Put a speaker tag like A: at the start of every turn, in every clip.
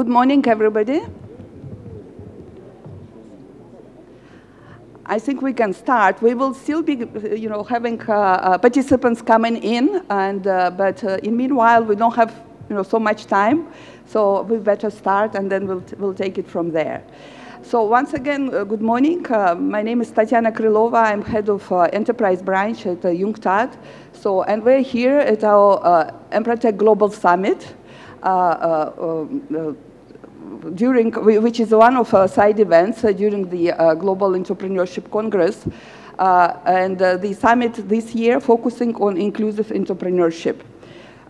A: good morning, everybody. I think we can start. We will still be, you know, having uh, uh, participants coming in, and uh, but uh, in meanwhile, we don't have, you know, so much time, so we better start, and then we'll we'll take it from there. So once again, uh, good morning. Uh, my name is Tatiana Krylova. I'm head of enterprise branch at UNCTAD. So, and we're here at our uh, Empretec Global Summit. Um, during, which is one of our side events uh, during the uh, Global Entrepreneurship Congress. Uh, and the summit this year focusing on inclusive entrepreneurship.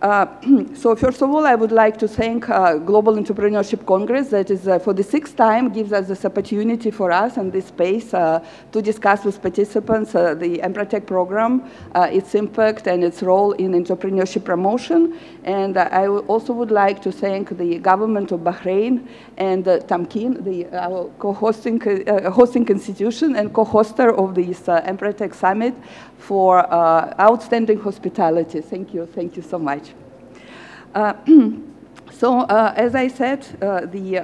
A: Uh, so first of all, I would like to thank uh, Global Entrepreneurship Congress that is uh, for the sixth time gives us this opportunity for us and this space to discuss with participants the Empretec program, its impact and its role in entrepreneurship promotion. And I also would like to thank the government of Bahrain and Tamkeen, the our co-hosting hosting institution and co-hoster of this Empretec summit for outstanding hospitality. Thank you. Thank you so much. Uh, so, uh, as I said, uh, the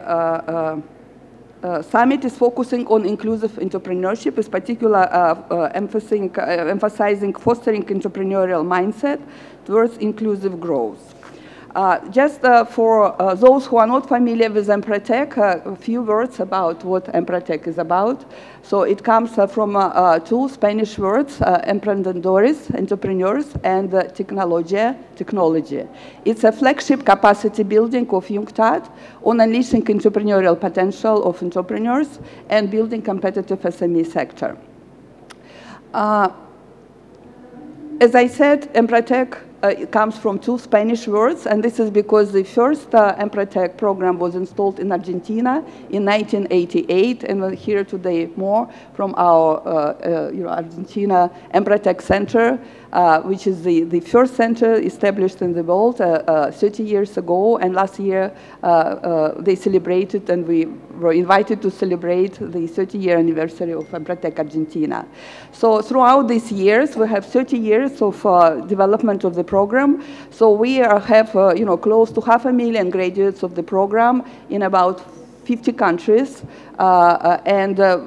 A: uh, summit is focusing on inclusive entrepreneurship, with particular uh, uh, emphasizing, emphasizing, fostering entrepreneurial mindset towards inclusive growth. Uh, just uh, for uh, those who are not familiar with Empretec, uh, a few words about what Empretec is about. So it comes uh, from two Spanish words, emprendedores, entrepreneurs, and technology, technology. It's a flagship capacity building of UNCTAD on unleashing entrepreneurial potential of entrepreneurs and building competitive SME sector. as I said, Empretec uh, it comes from two Spanish words, and this is because the first uh, Empretec program was installed in Argentina in 1988, and we'll hear today more from our uh, uh you know, Argentina Empretec Center, uh, which is the, the first center established in the world uh, 30 years ago, and last year they celebrated, and we were invited to celebrate the 30-year anniversary of Empretec Argentina. So throughout these years, we have 30 years of development of the program. So we are, have, uh, you know, close to half a million graduates of the program in about 50 countries. Uh, uh, and uh,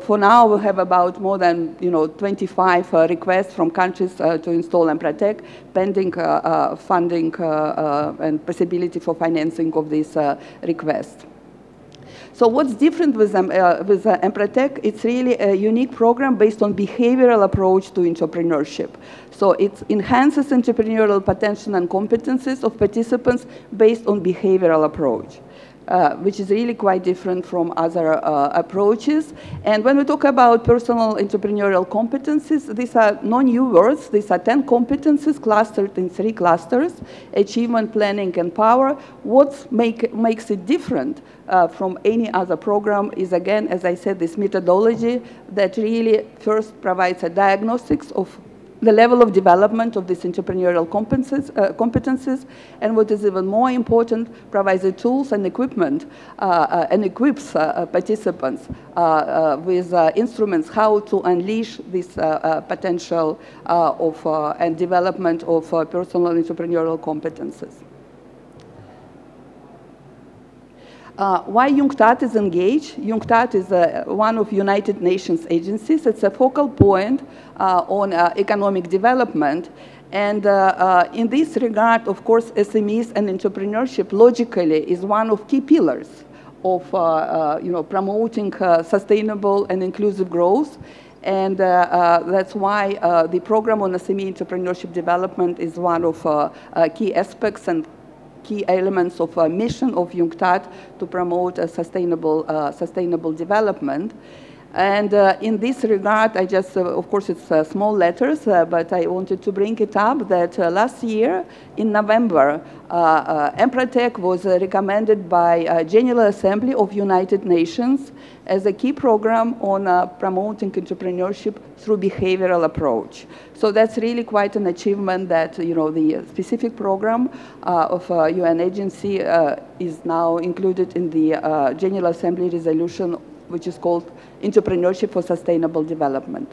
A: for now, we have about more than, you know, 25 uh, requests from countries to install Empretec, pending funding and possibility for financing of these requests. So what's different with, um, uh, with uh, Empretec? It's really a unique program based on behavioral approach to entrepreneurship. So it enhances entrepreneurial potential and competencies of participants based on behavioral approach. Uh, which is really quite different from other uh, approaches. And when we talk about personal entrepreneurial competencies, these are no new words. These are 10 competencies clustered in three clusters, achievement, planning, and power. What make, makes it different uh, from any other program is, again, as I said, this methodology that really first provides a diagnostics of the level of development of these entrepreneurial competences, uh, competences, and what is even more important, provides the tools and equipment uh, uh, and equips uh, uh, participants with instruments how to unleash this potential of and development of personal entrepreneurial competences. Uh, why UNCTAD is engaged? UNCTAD is uh, one of United Nations agencies. It's a focal point uh, on uh, economic development. And uh, uh, in this regard, of course, SMEs and entrepreneurship logically is one of key pillars of uh, you know, promoting sustainable and inclusive growth. And that's why the program on SME entrepreneurship development is one of key aspects and key elements of a mission of UNCTAD to promote a sustainable, uh, sustainable development. And uh, in this regard, I just, uh, of course, it's uh, small letters, uh, but I wanted to bring it up that uh, last year in November, uh, was recommended by General Assembly of United Nations as a key program on uh, promoting entrepreneurship through behavioral approach. So that's really quite an achievement that, you know, the uh, specific program uh, of a UN agency is now included in the General Assembly resolution which is called Entrepreneurship for Sustainable Development.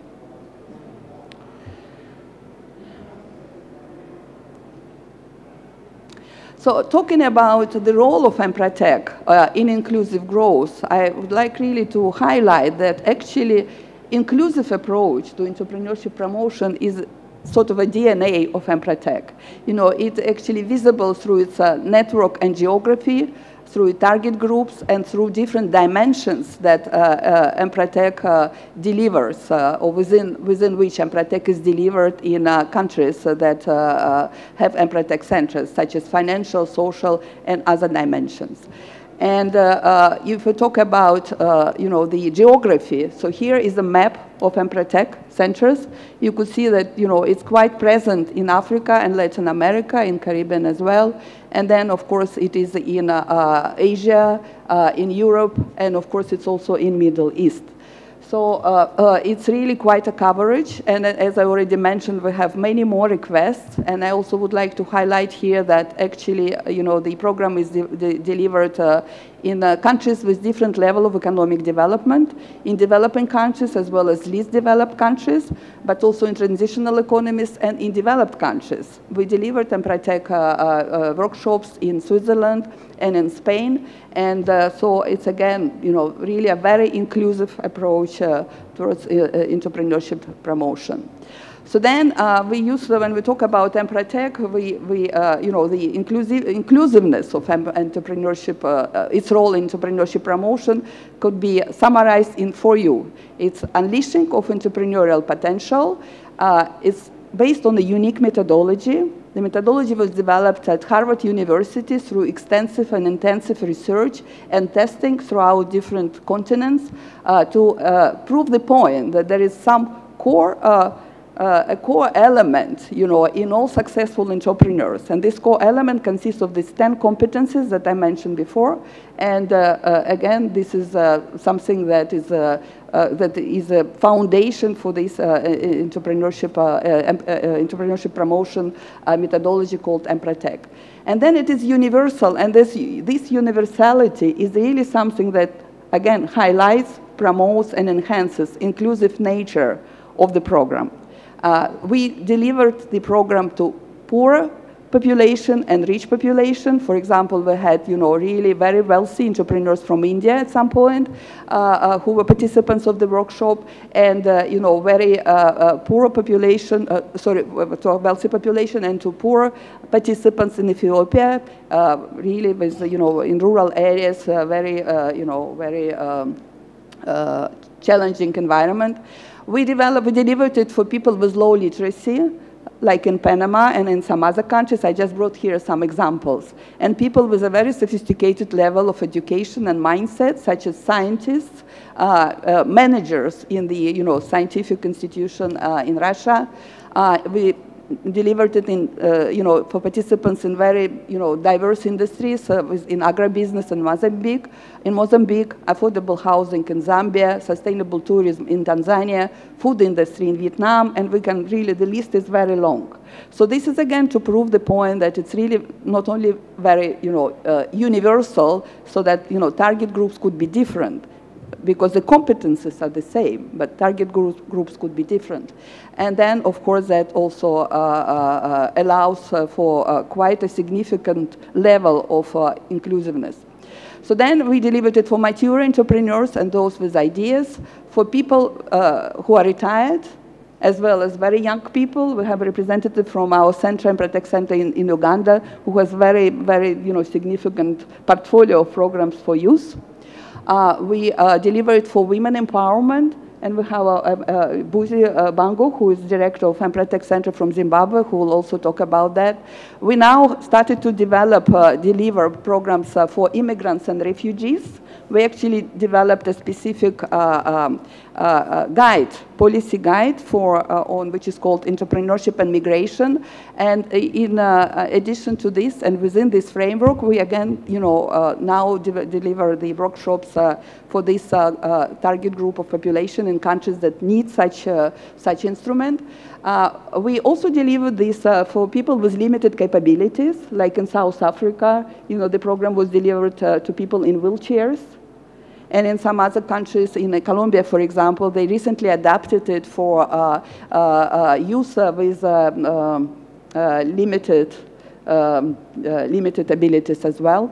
A: So talking about the role of Empretec uh, in inclusive growth, I would like really to highlight that actually inclusive approach to entrepreneurship promotion is sort of a DNA of Empretec. You know, it's actually visible through its uh, network and geography, through target groups and through different dimensions that uh, uh, Empretec uh, delivers, uh, or within, within which Empretec is delivered in countries that have Empretec centers, such as financial, social, and other dimensions. And uh, uh, if we talk about, uh, you know, the geography, so here is a map of Empretec centers. You could see that, you know, it's quite present in Africa and Latin America, in Caribbean as well. And then, of course, it is in Asia, in Europe, and of course, it's also in Middle East. So uh, uh, it's really quite a coverage, and as I already mentioned, we have many more requests, and I also would like to highlight here that actually, uh, you know, the program is de de delivered in uh, countries with different level of economic development, in developing countries as well as least developed countries, but also in transitional economies and in developed countries. We delivered Empretec uh, uh, workshops in Switzerland and in Spain, and uh, so it's again, you know, really a very inclusive approach uh, towards uh, entrepreneurship promotion. So then uh, we use, when we talk about Empretec, we, we uh, you know, the inclusive, inclusiveness of entrepreneurship, uh, uh, its role in entrepreneurship promotion could be summarized in four U. It's unleashing of entrepreneurial potential. Uh, it's based on a unique methodology. The methodology was developed at Harvard University through extensive and intensive research and testing throughout different continents uh, to prove the point that there is some core uh, a core element, you know, in all successful entrepreneurs. And this core element consists of these 10 competencies that I mentioned before. And uh, uh, again, this is uh, something that is, uh, uh, that is a foundation for this entrepreneurship, entrepreneurship promotion methodology called Empretec. And then it is universal, and this, this universality is really something that, again, highlights, promotes, and enhances inclusive nature of the program. Uh, we delivered the program to poor population and rich population. For example, we had, you know, really very wealthy entrepreneurs from India at some point uh, uh, who were participants of the workshop, and, uh, you know, very uh, uh, poor population, sorry, to a wealthy population and to poor participants in Ethiopia, really with, you know, in rural areas, very, you know, very um, challenging environment. We developed, we delivered it for people with low literacy, like in Panama and in some other countries. I just brought here some examples. And people with a very sophisticated level of education and mindset, such as scientists, uh, uh, managers in the you know, scientific institution uh, in Russia. Uh, we delivered it in, uh, you know, for participants in very, you know, diverse industries, uh, in agribusiness in Mozambique, in Mozambique, affordable housing in Zambia, sustainable tourism in Tanzania, food industry in Vietnam, and we can really, the list is very long. So this is again to prove the point that it's really not only very, you know, uh, universal, so that, you know, target groups could be different, because the competences are the same, but target groups, groups could be different. And then, of course, that also uh, uh, allows uh, for uh, quite a significant level of uh, inclusiveness. So then we delivered it for mature entrepreneurs and those with ideas, for people uh, who are retired, as well as very young people. We have a representative from our center, Empretec Center in, in Uganda, who has very, very you know, significant portfolio of programs for youth. Uh, we uh, deliver it for women empowerment, and we have uh, Busi uh, Bango, who is director of Empretec Center from Zimbabwe, who will also talk about that. We now started to develop, deliver programs for immigrants and refugees. We actually developed a specific uh, um, uh, uh, guide, policy guide for on which is called entrepreneurship and migration. And in addition to this, and within this framework, we again, you know, now de deliver the workshops for this target group of population in countries that need such, uh, such instrument. Uh, we also deliver this uh, for people with limited capabilities, like in South Africa, you know, the program was delivered to people in wheelchairs. And in some other countries, in Colombia, for example, they recently adapted it for uh, uh, uh, youth with um, um limited um, limited abilities as well.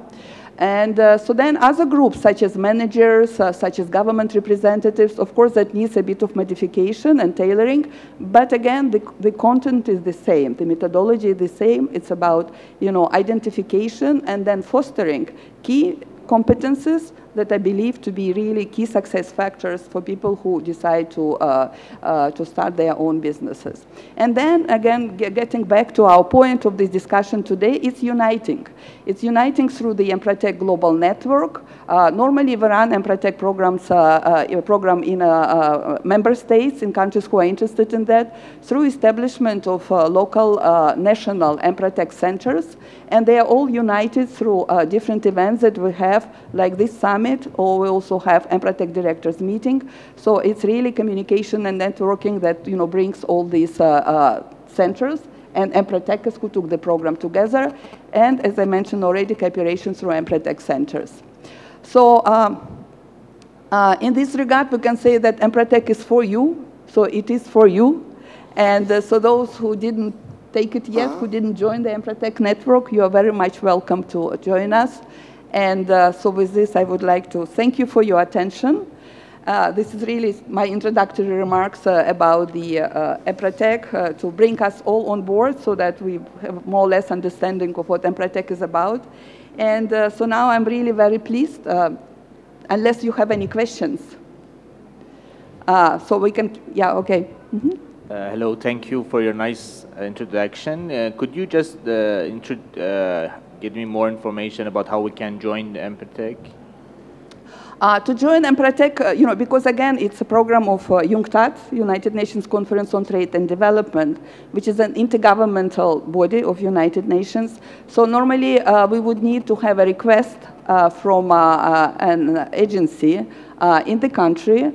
A: And uh, so then other groups, such as managers, uh, such as government representatives, of course, that needs a bit of modification and tailoring. But again, the, the content is the same. The methodology is the same. It's about, you know, identification and then fostering key competences that I believe to be really key success factors for people who decide to, uh, uh, to start their own businesses. And then, again, getting back to our point of this discussion today, it's uniting. It's uniting through the Empretec Global Network. Uh, normally, we run Empretec programs, uh, uh, program in uh, member states, in countries who are interested in that, through establishment of local national Empretec centers. And they are all united through different events that we have, like this summit, summit, or we also have Empretec directors meeting. So it's really communication and networking that you know brings all these uh, uh, centers and Empretecers who took the program together, and as I mentioned already, cooperation through Empretec centers. So um, uh, in this regard, we can say that Empretec is for you, so it is for you. And uh, so those who didn't take it yet, who didn't join the Empretec network, you are very much welcome to join us. And uh, so with this, I would like to thank you for your attention. Uh, this is really my introductory remarks uh, about the uh, Empretec uh, to bring us all on board so that we have more or less understanding of what Empretec is about. And uh, so now I'm really very pleased, uh, unless you have any questions. so we can, yeah, okay. Mm -hmm.
B: hello, thank you for your nice introduction. could you just give me more information about how we can join Empretec?
A: Uh, to join Empretec, uh, you know, because again, it's a program of uh, UNCTAD, United Nations Conference on Trade and Development, which is an intergovernmental body of United Nations. So normally uh, we would need to have a request uh, from uh, an agency in the country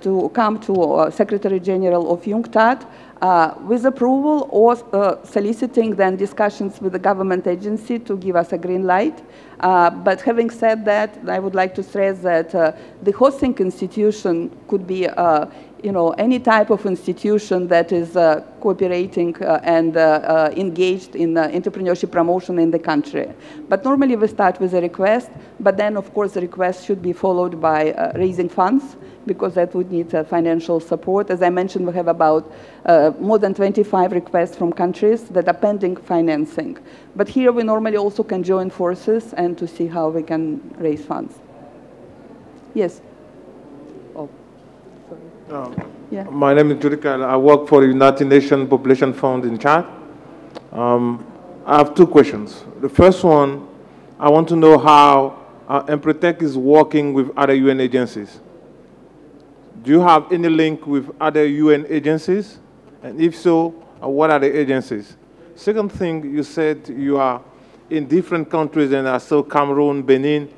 A: to come to Secretary General of UNCTAD uh, with approval or uh, soliciting then discussions with the government agency to give us a green light. Uh, but having said that, I would like to stress that uh, the hosting institution could be uh, you know, any type of institution that is uh, cooperating uh, and uh, uh engaged in uh, entrepreneurship promotion in the country. But normally we start with a request, but then of course the request should be followed by uh, raising funds because that would need financial support. As I mentioned, we have about more than 25 requests from countries that are pending financing. But here we normally also can join forces and to see how we can raise funds. Yes.
C: Um, yeah. My name is Judika. I work for the United Nations Population Fund in Chad. Um, I have two questions. The first one, I want to know how uh, Empretec is working with other UN agencies. Do you have any link with other UN agencies? And if so, uh, what are the agencies? Second thing, you said you are in different countries and are still Cameroon, Benin.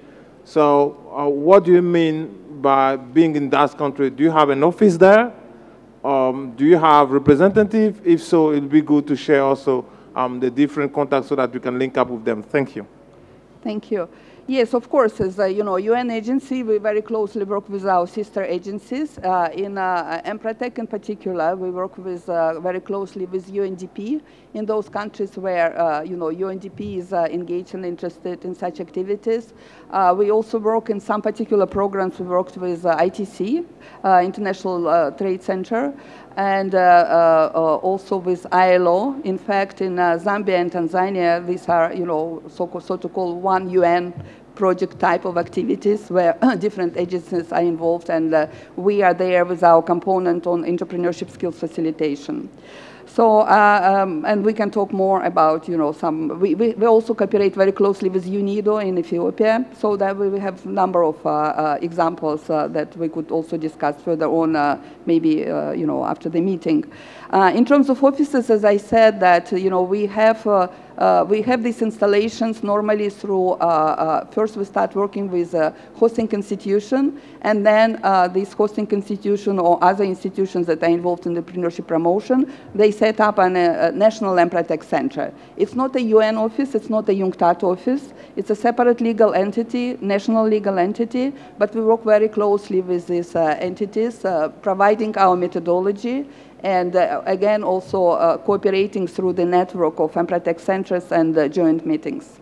C: So uh, what do you mean by being in that country, do you have an office there? Um, do you have representative? If so, it'll be good to share also um, the different contacts so that we can link up with them. Thank you.
A: Thank you. Yes, of course. As a you know, UN agency, we very closely work with our sister agencies. Uh, in uh, Empretec in particular, we work with uh, very closely with UNDP in those countries where uh, you know UNDP is uh, engaged and interested in such activities. Uh, we also work in some particular programs. We worked with ITC, International Trade Center, and uh, uh, also with ILO. In fact, in uh, Zambia and Tanzania, these are, you know, so, so to call one UN project type of activities where different agencies are involved and uh, we are there with our component on entrepreneurship skills facilitation. So, uh, um, and we can talk more about, you know, some, we, we, we, also cooperate very closely with UNIDO in Ethiopia, so that we have a number of uh, uh, examples uh, that we could also discuss further on, uh, maybe, uh, you know, after the meeting. In terms of offices, as I said, that, you know, we have uh, we have these installations normally through, uh, uh, first we start working with a hosting institution, and then uh, this hosting institution or other institutions that are involved in the entrepreneurship promotion, they set up an, a national Empretec center. It's not a UN office, it's not a UNCTAD office, it's a separate legal entity, national legal entity, but we work very closely with these uh, entities, uh, providing our methodology and uh, again also uh, cooperating through the network of Empretec centers and uh, joint meetings.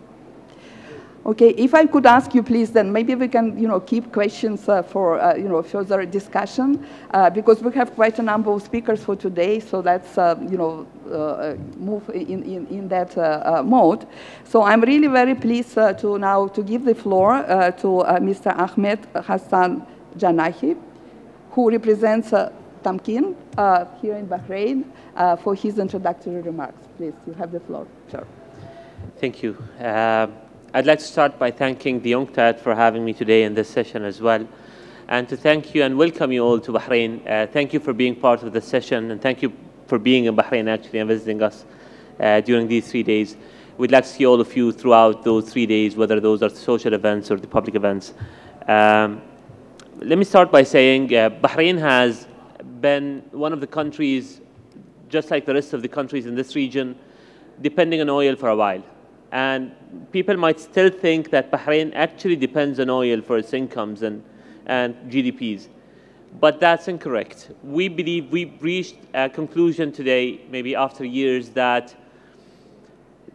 A: Okay, if I could ask you, please, then maybe we can, you know, keep questions uh, for, uh, you know, further discussion, uh, because we have quite a number of speakers for today, so let's, you know, move in, in, in that mode. So I'm really very pleased to now to give the floor to Mr. Ahmed Hassan Janahi, who represents Tamkeen here in Bahrain for his introductory remarks. Please, you have the floor. Sure.
D: Thank you. I'd like to start by thanking the UNCTAD for having me today in this session as well. And to thank you and welcome you all to Bahrain. Uh, thank you for being part of the session and thank you for being in Bahrain actually and visiting us uh, during these three days. We'd like to see all of you throughout those three days, whether those are social events or the public events. Um, let me start by saying uh, Bahrain has been one of the countries, just like the rest of the countries in this region, depending on oil for a while. And people might still think that Bahrain actually depends on oil for its incomes and, and GDPs. But that's incorrect. We believe we've reached a conclusion today, maybe after years, that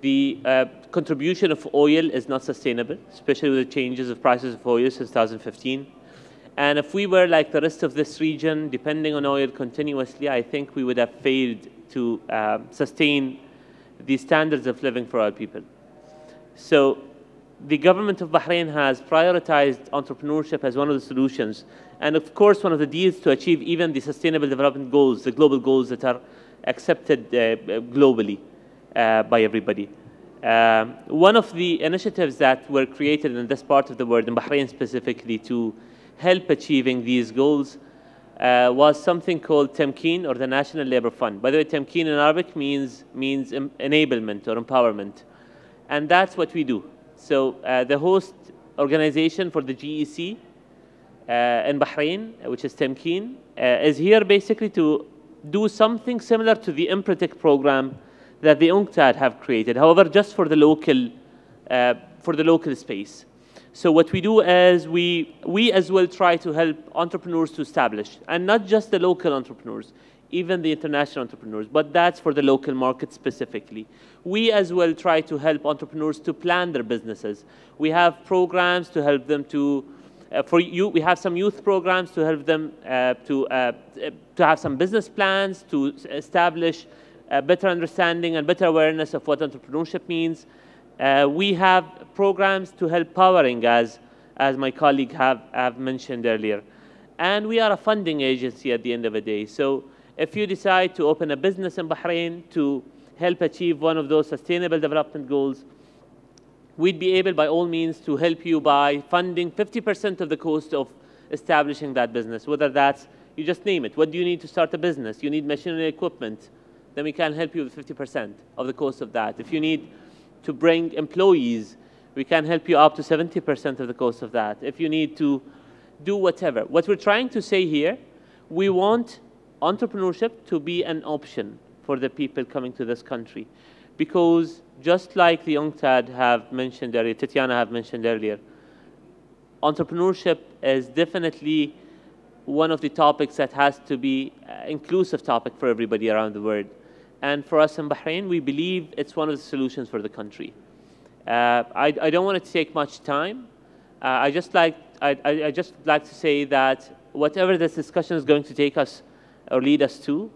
D: the uh, contribution of oil is not sustainable, especially with the changes of prices of oil since 2015. And if we were like the rest of this region, depending on oil continuously, I think we would have failed to uh, sustain the standards of living for our people. So the government of Bahrain has prioritized entrepreneurship as one of the solutions. And of course, one of the deals to achieve even the sustainable development goals, the global goals that are accepted uh, globally uh, by everybody. Um, one of the initiatives that were created in this part of the world, in Bahrain specifically, to help achieving these goals uh, was something called Tamkeen or the National Labor Fund. By the way, Tamkeen in Arabic means, means enablement or empowerment and that's what we do. So uh, the host organization for the GEC uh, in Bahrain, which is Tamkeen, uh, is here basically to do something similar to the Empretec program that the UNCTAD have created, however, just for the local, uh, for the local space. So what we do is we, we as well try to help entrepreneurs to establish, and not just the local entrepreneurs even the international entrepreneurs, but that's for the local market specifically. We as well try to help entrepreneurs to plan their businesses. We have programs to help them to, uh, for you, we have some youth programs to help them uh, to, uh, to have some business plans, to establish a better understanding and better awareness of what entrepreneurship means. Uh, we have programs to help powering, as, as my colleague have, have mentioned earlier. And we are a funding agency at the end of the day. So if you decide to open a business in Bahrain to help achieve one of those sustainable development goals, we'd be able by all means to help you by funding 50% of the cost of establishing that business, whether that's, you just name it. What do you need to start a business? You need machinery equipment. Then we can help you with 50% of the cost of that. If you need to bring employees, we can help you up to 70% of the cost of that. If you need to do whatever. What we're trying to say here, we want entrepreneurship to be an option for the people coming to this country. Because just like the UNCTAD have mentioned earlier, Tatiana have mentioned earlier, entrepreneurship is definitely one of the topics that has to be an inclusive topic for everybody around the world. And for us in Bahrain, we believe it's one of the solutions for the country. Uh, I, I, don't want to take much time. Uh, I just like I, I, just like to say that whatever this discussion is going to take us or lead us to,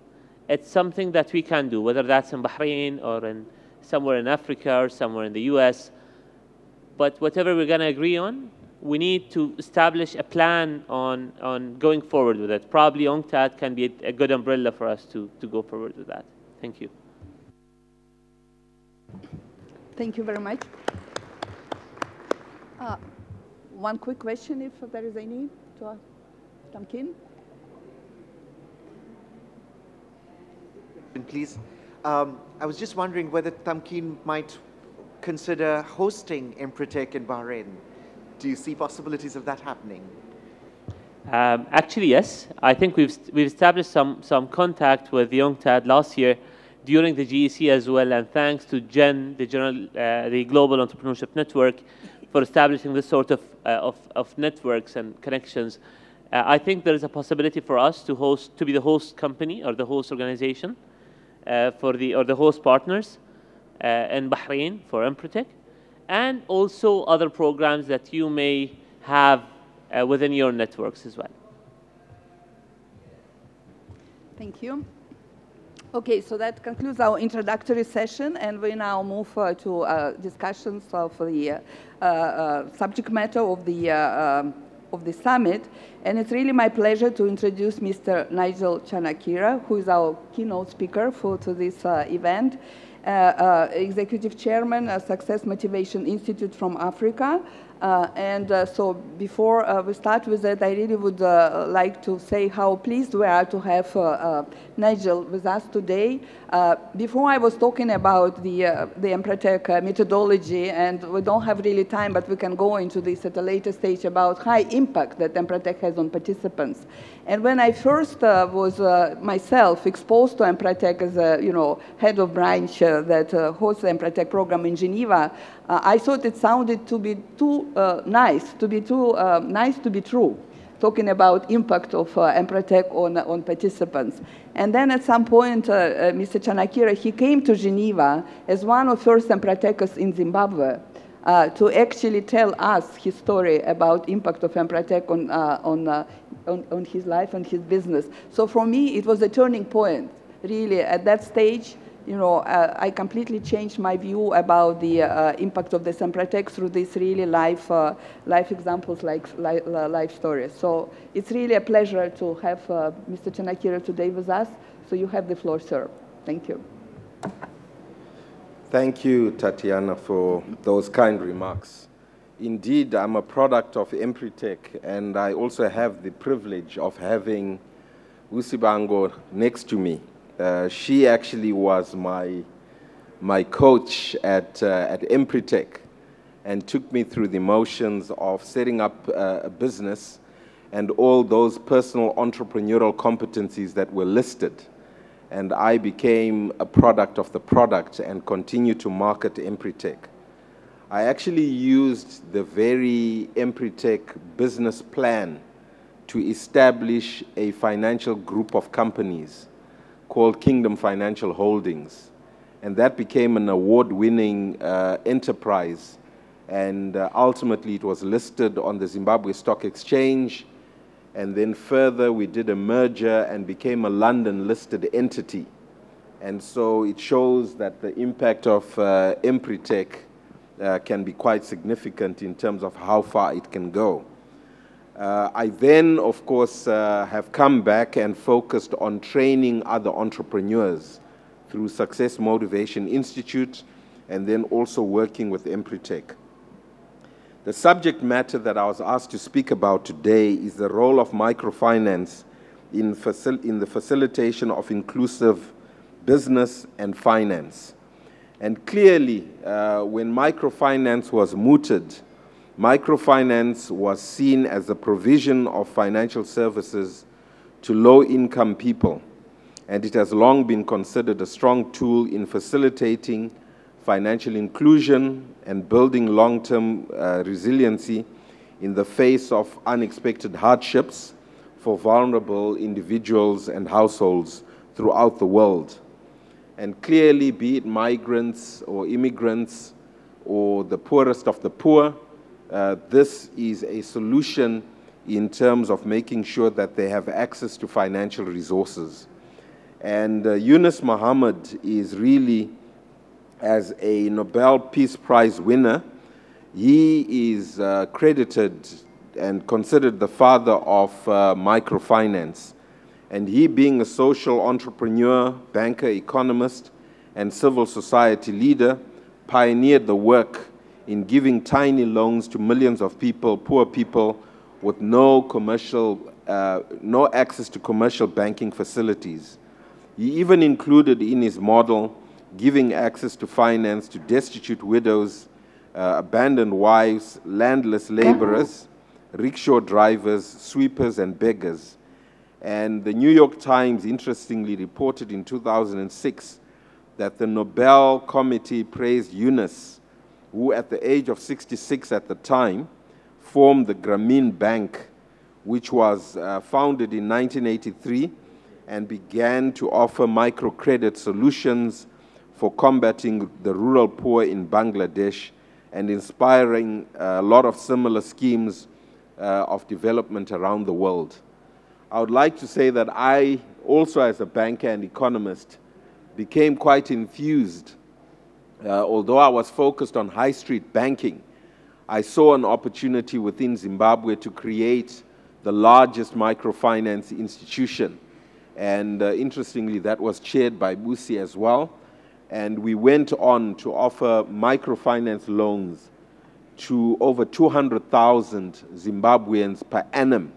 D: it's something that we can do, whether that's in Bahrain or in somewhere in Africa or somewhere in the US. But whatever we're going to agree on, we need to establish a plan on, on going forward with it. Probably UNCTAD can be a, a good umbrella for us to, to go forward with that. Thank you.
A: Thank you very much. Uh, one quick question, if there is any, to Tamkeen.
E: please. Um, I was just wondering whether Tamkeen might consider hosting Empretec in Bahrain. Do you see possibilities of that happening?
D: Um, actually, yes. I think we've, we've established some, some contact with the UNCTAD last year during the GEC as well, and thanks to GEN, the, general, uh, the Global Entrepreneurship Network, for establishing this sort of, uh, of, of networks and connections. Uh, I think there is a possibility for us to host, to be the host company or the host organization uh, for the, or the host partners uh, in Bahrain for Empretec, and also other programs that you may have uh, within your networks as well.
A: Thank you. Okay, so that concludes our introductory session, and we now move uh, to uh, discussions of the uh, uh subject matter of the, uh, um, of the summit. And it's really my pleasure to introduce Mr. Nigel Chanakira, who is our keynote speaker for to this uh, event. Executive Chairman, Success Motivation Institute from Africa, uh, and uh, so before uh, we start with that, I really would uh, like to say how pleased we are to have uh, uh, Nigel with us today. before I was talking about the, the Empretec methodology, and we don't have really time, but we can go into this at a later stage about high impact that Empretec has on participants. And when I first was myself exposed to Empretec as a you know, head of branch that hosts the Empretec program in Geneva, uh, I thought it sounded to be too uh, nice, to be too uh, nice to be true, talking about impact of uh, on, on participants. And then at some point, uh, uh, Mr. Chanakira, he came to Geneva as one of first Empretecers in Zimbabwe. Uh, to actually tell us his story about impact of Empretec on, on, on, on his life and his business. So for me, it was a turning point, really, at that stage, you know, uh, I completely changed my view about the uh, impact of the Empretec through these really life, uh, life examples like life, life, stories. So it's really a pleasure to have uh, Mr. Chanakira today with us. So you have the floor, sir. Thank you.
F: Thank you, Tatiana, for those kind remarks. Indeed, I'm a product of Empretec, and I also have the privilege of having Usibango next to me. Uh, she actually was my, my coach at, uh, at Empretec and took me through the motions of setting up uh, a business and all those personal entrepreneurial competencies that were listed. And I became a product of the product and continue to market Empretec. I actually used the very Empretec business plan to establish a financial group of companies called Kingdom Financial Holdings. And that became an award winning uh, enterprise. And uh, ultimately, it was listed on the Zimbabwe Stock Exchange. And then further, we did a merger and became a London listed entity. And so it shows that the impact of uh, Empretec uh, can be quite significant in terms of how far it can go. Uh, I then, of course, uh, have come back and focused on training other entrepreneurs through Success Motivation Institute and then also working with Empretec. The subject matter that I was asked to speak about today is the role of microfinance in, in the facilitation of inclusive business and finance. And clearly, uh, when microfinance was mooted, Microfinance was seen as the provision of financial services to low-income people, and it has long been considered a strong tool in facilitating financial inclusion and building long-term uh, resiliency in the face of unexpected hardships for vulnerable individuals and households throughout the world. And clearly, be it migrants or immigrants or the poorest of the poor, uh, this is a solution in terms of making sure that they have access to financial resources. And uh, Yunus Muhammad is really, as a Nobel Peace Prize winner, he is uh, credited and considered the father of uh, microfinance. And he, being a social entrepreneur, banker, economist, and civil society leader, pioneered the work in giving tiny loans to millions of people, poor people, with no commercial, uh, no access to commercial banking facilities. He even included in his model giving access to finance to destitute widows, uh, abandoned wives, landless laborers, rickshaw drivers, sweepers, and beggars. And the New York Times interestingly reported in 2006 that the Nobel Committee praised Yunus who at the age of 66 at the time formed the Grameen Bank, which was uh, founded in 1983 and began to offer microcredit solutions for combating the rural poor in Bangladesh and inspiring a lot of similar schemes uh, of development around the world. I would like to say that I, also as a banker and economist, became quite enthused. Uh, although I was focused on high street banking, I saw an opportunity within Zimbabwe to create the largest microfinance institution. And uh, interestingly, that was chaired by Busi as well. And we went on to offer microfinance loans to over 200,000 Zimbabweans per annum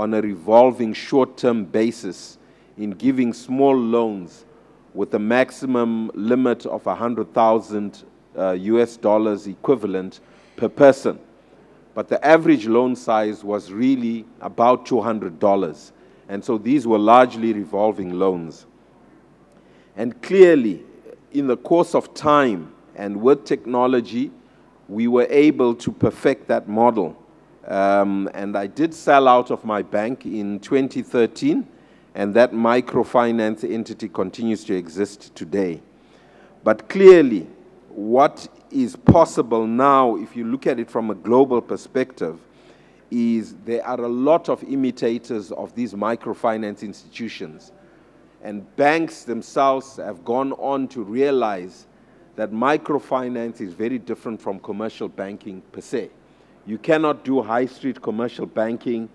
F: on a revolving short term basis in giving small loans with a maximum limit of 100,000 uh, US dollars equivalent per person. But the average loan size was really about $200. And so these were largely revolving loans. And clearly, in the course of time and with technology, we were able to perfect that model. Um, and I did sell out of my bank in 2013, and that microfinance entity continues to exist today. But clearly, what is possible now, if you look at it from a global perspective, is there are a lot of imitators of these microfinance institutions. And banks themselves have gone on to realize that microfinance is very different from commercial banking per se. You cannot do high street commercial banking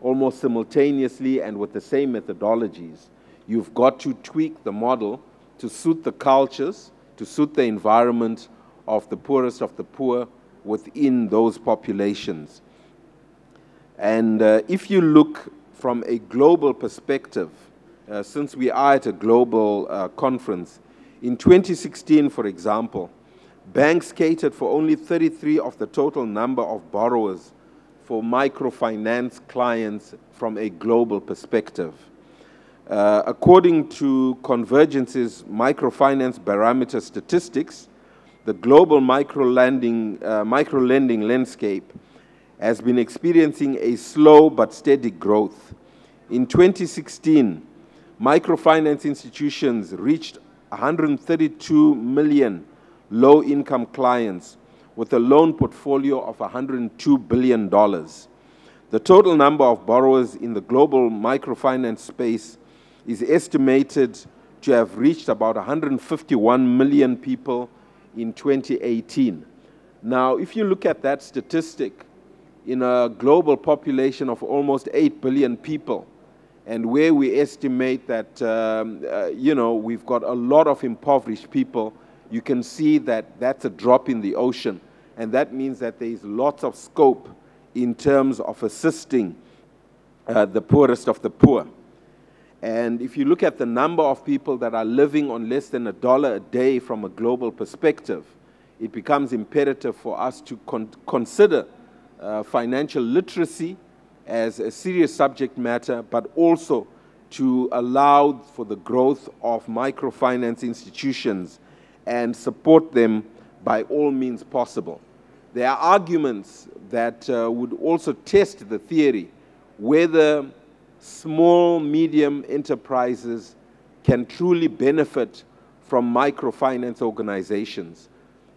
F: almost simultaneously and with the same methodologies. You've got to tweak the model to suit the cultures, to suit the environment of the poorest of the poor within those populations. And uh, if you look from a global perspective, uh, since we are at a global uh, conference, in 2016, for example, banks catered for only 33 of the total number of borrowers for microfinance clients from a global perspective. Uh, according to Convergence's microfinance barometer statistics, the global microlending, uh, microlending landscape has been experiencing a slow but steady growth. In 2016, microfinance institutions reached 132 million low income clients with a loan portfolio of $102 billion. The total number of borrowers in the global microfinance space is estimated to have reached about 151 million people in 2018. Now, if you look at that statistic in a global population of almost 8 billion people, and where we estimate that, um, uh, you know, we've got a lot of impoverished people, you can see that that's a drop in the ocean. And that means that there is lots of scope in terms of assisting uh, the poorest of the poor. And if you look at the number of people that are living on less than a dollar a day from a global perspective, it becomes imperative for us to con consider uh, financial literacy as a serious subject matter, but also to allow for the growth of microfinance institutions and support them by all means possible. There are arguments that uh, would also test the theory whether small, medium enterprises can truly benefit from microfinance organizations.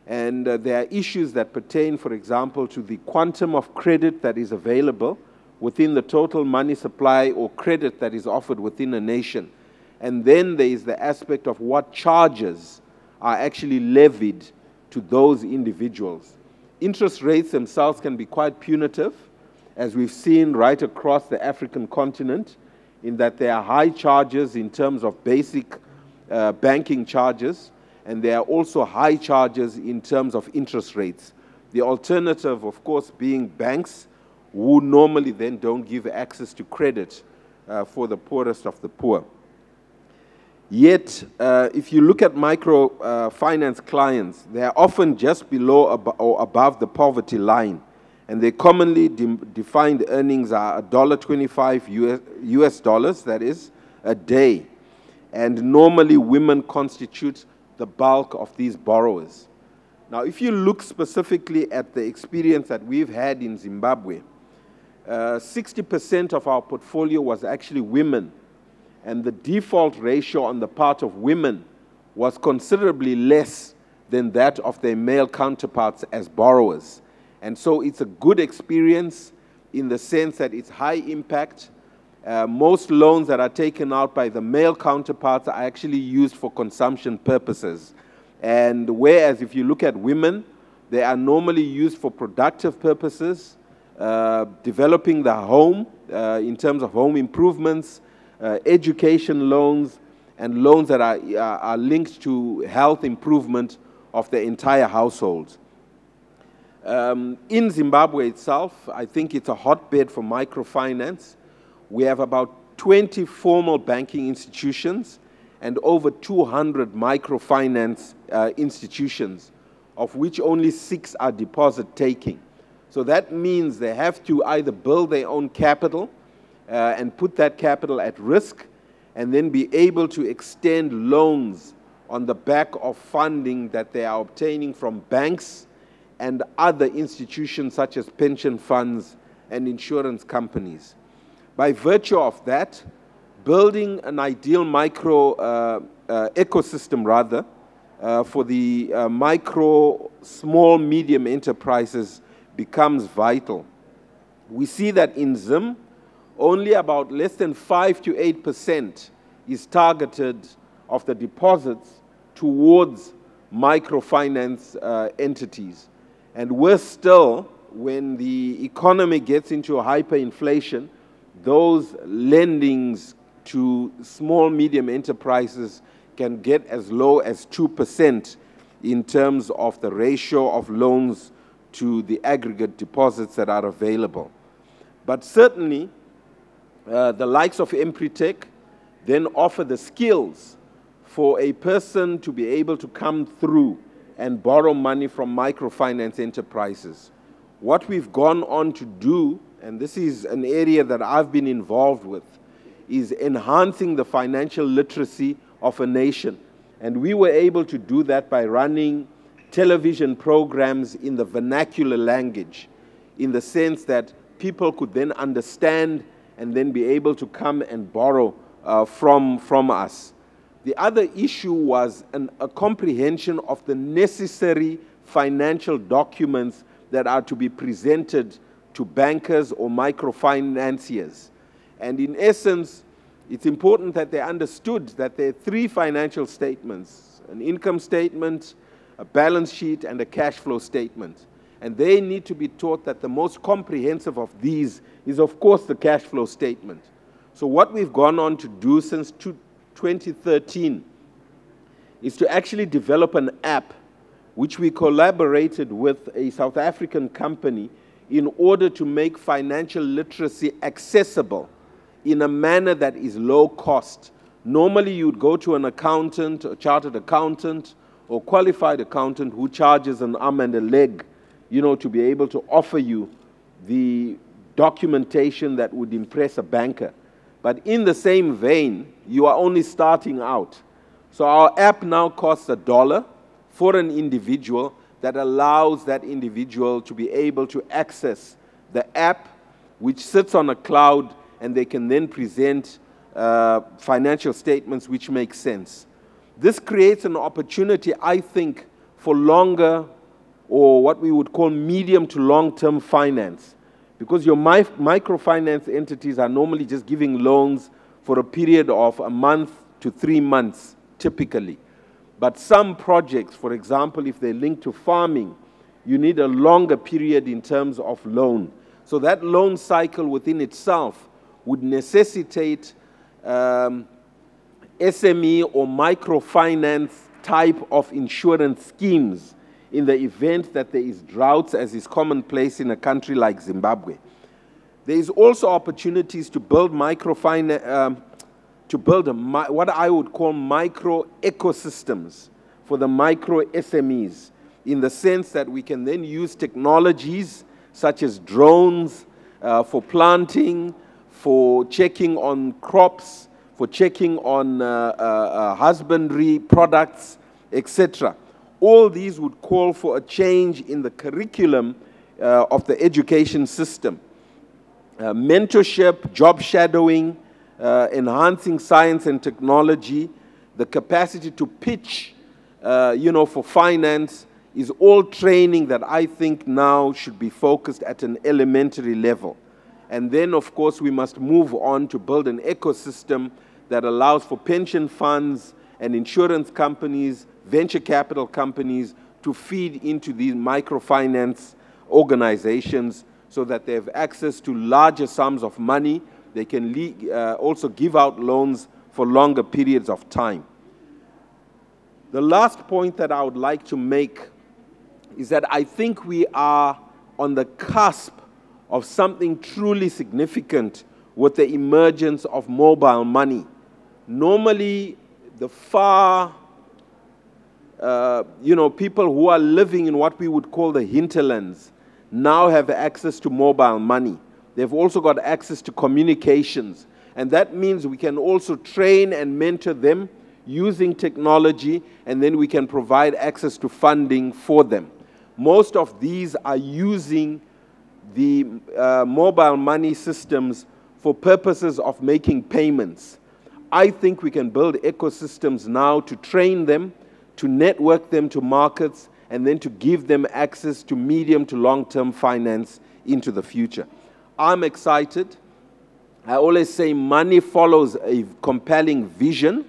F: And uh, there are issues that pertain, for example, to the quantum of credit that is available within the total money supply or credit that is offered within a nation. And then there is the aspect of what charges are actually levied to those individuals. Interest rates themselves can be quite punitive, as we've seen right across the African continent, in that there are high charges in terms of basic uh, banking charges, and there are also high charges in terms of interest rates. The alternative, of course, being banks who normally then don't give access to credit uh, for the poorest of the poor. Yet, uh, if you look at microfinance uh, clients, they are often just below ab or above the poverty line, and their commonly de defined earnings are $1.25 US, US dollars, that is, a day. And normally, women constitute the bulk of these borrowers. Now, if you look specifically at the experience that we've had in Zimbabwe, 60% uh, of our portfolio was actually women, and the default ratio on the part of women was considerably less than that of their male counterparts as borrowers. And so it's a good experience in the sense that it's high impact. Uh, most loans that are taken out by the male counterparts are actually used for consumption purposes. And whereas if you look at women, they are normally used for productive purposes, uh, developing the home uh, in terms of home improvements, uh, education loans, and loans that are, are linked to health improvement of the entire household. Um, in Zimbabwe itself, I think it's a hotbed for microfinance. We have about 20 formal banking institutions and over 200 microfinance uh, institutions, of which only six are deposit taking. So that means they have to either build their own capital uh, and put that capital at risk and then be able to extend loans on the back of funding that they are obtaining from banks and other institutions such as pension funds and insurance companies. By virtue of that, building an ideal micro uh, uh, ecosystem rather uh, for the uh, micro, small, medium enterprises becomes vital. We see that in Zim, only about less than 5 to 8% is targeted of the deposits towards microfinance uh, entities. And worse still, when the economy gets into hyperinflation, those lendings to small, medium enterprises can get as low as 2% in terms of the ratio of loans to the aggregate deposits that are available. But certainly, uh, the likes of Empretec then offer the skills for a person to be able to come through and borrow money from microfinance enterprises. What we've gone on to do, and this is an area that I've been involved with, is enhancing the financial literacy of a nation. And we were able to do that by running television programs in the vernacular language, in the sense that people could then understand and then be able to come and borrow uh, from, from us. The other issue was an, a comprehension of the necessary financial documents that are to be presented to bankers or microfinanciers. And in essence, it's important that they understood that there are three financial statements an income statement, a balance sheet, and a cash flow statement. And they need to be taught that the most comprehensive of these is, of course, the cash flow statement. So, what we've gone on to do since 2013 is to actually develop an app which we collaborated with a South African company in order to make financial literacy accessible in a manner that is low cost. Normally, you'd go to an accountant, a chartered accountant, or qualified accountant who charges an arm and a leg, you know, to be able to offer you the documentation that would impress a banker. But in the same vein, you are only starting out. So our app now costs a dollar for an individual that allows that individual to be able to access the app, which sits on a cloud, and they can then present uh, financial statements which make sense. This creates an opportunity, I think, for longer or what we would call medium to long term finance because your microfinance entities are normally just giving loans for a period of a month to three months, typically. But some projects, for example, if they're linked to farming, you need a longer period in terms of loan. So that loan cycle within itself would necessitate um, SME or microfinance type of insurance schemes in the event that there is droughts, as is commonplace in a country like Zimbabwe. There is also opportunities to build microfinance, um, to build a, what I would call micro ecosystems for the micro SMEs, in the sense that we can then use technologies such as drones uh, for planting, for checking on crops, for checking on uh, uh, uh husbandry products, etc all these would call for a change in the curriculum uh, of the education system. uh, mentorship, job shadowing, uh, enhancing science and technology, the capacity to pitch, uh, you know, for finance is all training that I think now should be focused at an elementary level. And then, of course, we must move on to build an ecosystem that allows for pension funds and insurance companies, venture capital companies to feed into these microfinance organizations so that they have access to larger sums of money. They can uh, also give out loans for longer periods of time. The last point that I would like to make is that I think we are on the cusp of something truly significant with the emergence of mobile money. Normally, the far, uh, you know, people who are living in what we would call the hinterlands now have access to mobile money. They've also got access to communications. And that means we can also train and mentor them using technology, and then we can provide access to funding for them. Most of these are using the uh, mobile money systems for purposes of making payments. I think we can build ecosystems now to train them, to network them to markets, and then to give them access to medium to long term finance into the future. I'm excited. I always say money follows a compelling vision,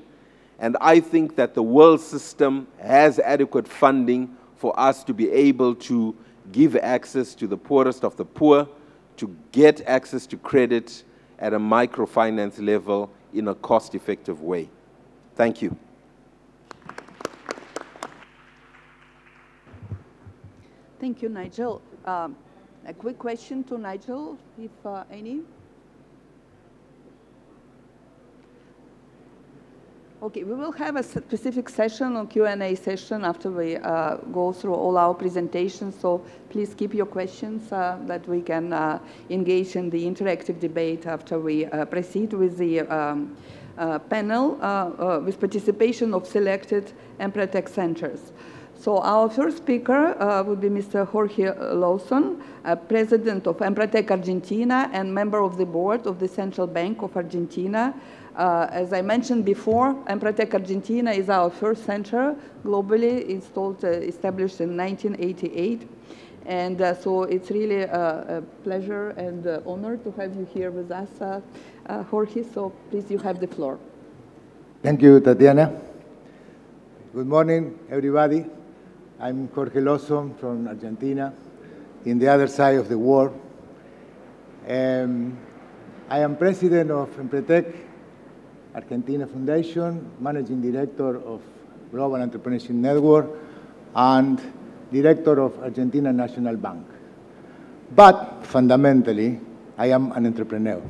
F: and I think that the world system has adequate funding for us to be able to give access to the poorest of the poor, to get access to credit at a microfinance level in a cost effective way. Thank you.
A: Thank you, Nigel. Um, a quick question to Nigel, if uh, any. Okay, we will have a specific session on Q&A session after we uh, go through all our presentations. So please keep your questions uh, that we can uh, engage in the interactive debate after we uh, proceed with the um, uh, panel uh, with participation of selected Empretec centers. So our first speaker uh, will be Mr. Jorge Lawson, uh, President of Empretec Argentina and member of the board of the Central Bank of Argentina. Uh, as I mentioned before, Empretec Argentina is our first center globally installed, uh, established in 1988. And uh, so it's really a, a pleasure and uh, honor to have you here with us, Jorge. So please, you have the floor.
G: Thank you, Tatiana. Good morning, everybody. I'm Jorge Lawson from Argentina, in the other side of the world. Um, I am president of Empretec Argentina Foundation, managing director of Global Entrepreneurship Network, and director of Argentina National Bank. But fundamentally, I am an entrepreneur.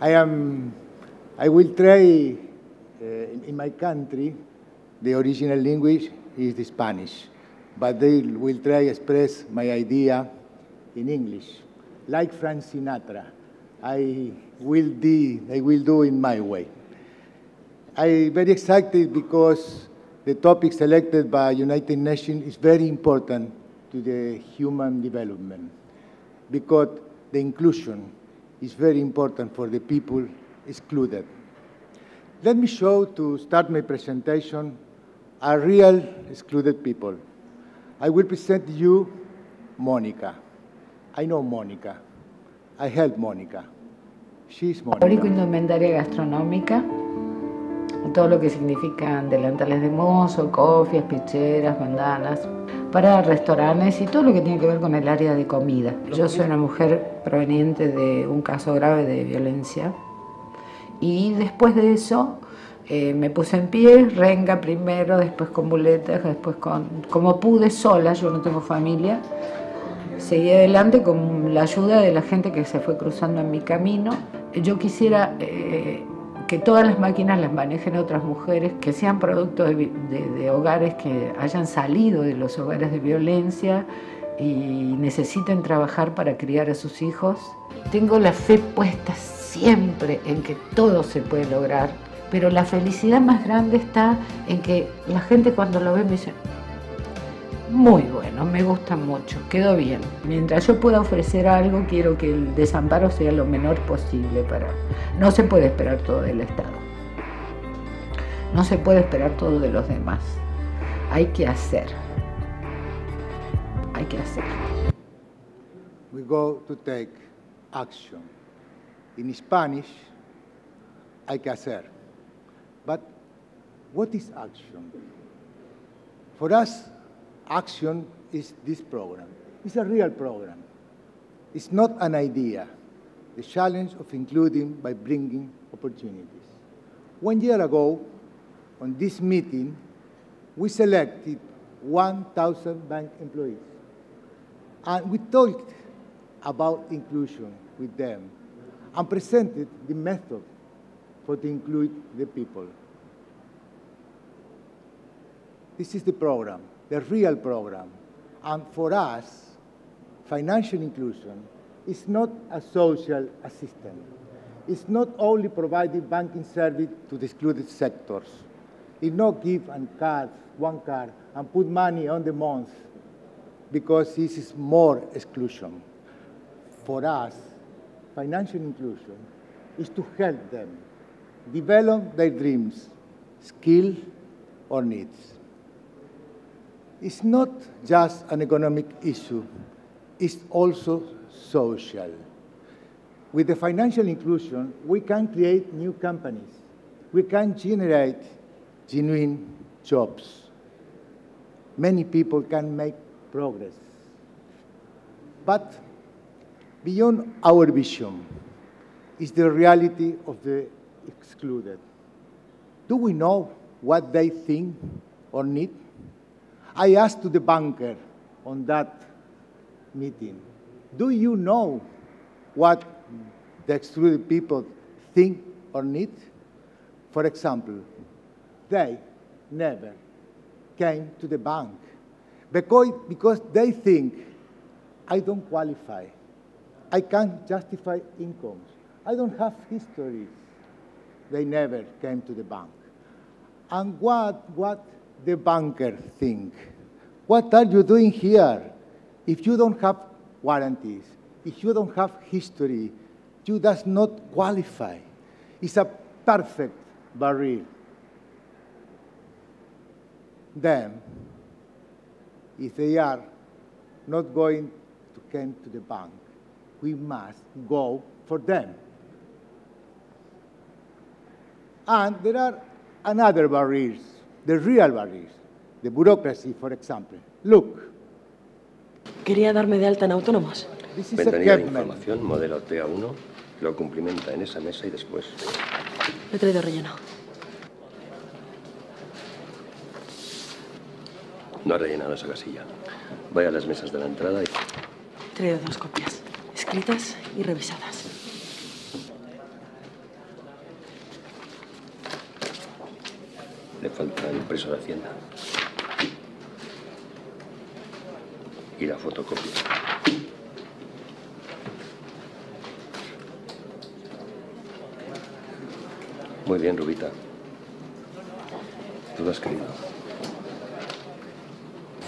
G: I am, I will try uh, in, my country, the original language is the Spanish but they will try to express my idea in English. Like Frank Sinatra, I will, do, I will do in my way. I'm very excited because the topic selected by United Nations is very important to the human development because the inclusion is very important for the people excluded. Let me show, to start my presentation, a real excluded people. I will present you Mónica. I know Mónica. I help Mónica. She's.
H: Fabrico indumentaria todo lo que significan delantales de mozo, cofias, picheras, bandanas, para restaurantes y todo lo que tiene que ver con el área de comida. Yo soy una mujer proveniente de un caso grave de violencia y después de eso eh, me puse en pie, renga primero, después con buletas, después con... Como pude sola, yo no tengo familia, seguí adelante con la ayuda de la gente que se fue cruzando en mi camino. Yo quisiera eh, que todas las máquinas las manejen otras mujeres, que sean productos de, hogares que hayan salido de los hogares de violencia y necesiten trabajar para criar a sus hijos. Tengo la fe puesta siempre en que todo se puede lograr pero la felicidad más grande está en que la gente cuando lo ve me dice, muy buenos, me gustan mucho, quedó bien. Mientras yo pueda ofrecer algo, quiero que el desamparo sea lo menor posible para... No se puede esperar todo del Estado. No se puede esperar todo de los demás. Hay que hacer. Hay que hacer.
G: We go to take action. In Spanish, hay que hacer. But what is action? For us, action is this program. It's a real program. It's not an idea. The challenge of including by bringing opportunities. One year ago, on this meeting, we selected 1,000 bank employees. And we talked about inclusion with them and presented the method for to include the people. This is the program, the real program. And for us, financial inclusion is not a social assistance. It's not only providing banking service to the excluded sectors. It's not give and card, one card, and put money on the month because this is more exclusion. For us, financial inclusion is to help them develop their dreams, skills, or needs. It's not just an economic issue, it's also social. With the financial inclusion, we can create new companies. We can generate genuine jobs. Many people can make progress. But beyond our vision is the reality of the excluded. Do we know what they think or need? I asked to the banker on that meeting, do you know what the excluded people think or need? For example, they never came to the bank because, because they think I don't qualify. I can't justify incomes. I don't have histories. They never came to the bank. And what, what the banker think? What are you doing here? If you don't have warranties, if you don't have history, you does not qualify. It's a perfect barrier. Then, if they are not going to come to the bank, we must go for them. And there are another barriers, the real barriers, the bureaucracy, for example. Look.
I: Quería darme de alta en autónomos.
J: Ventanilla de información, modelo TA1, lo cumplimenta en esa mesa y después.
I: Lo he traído relleno.
J: No ha rellenado esa casilla. Vaya a las mesas de la entrada y...
I: He traído dos copias, escritas y revisadas.
J: Le falta el preso de Hacienda. Y la fotocopia. Muy bien, Rubita. Tú lo has querido.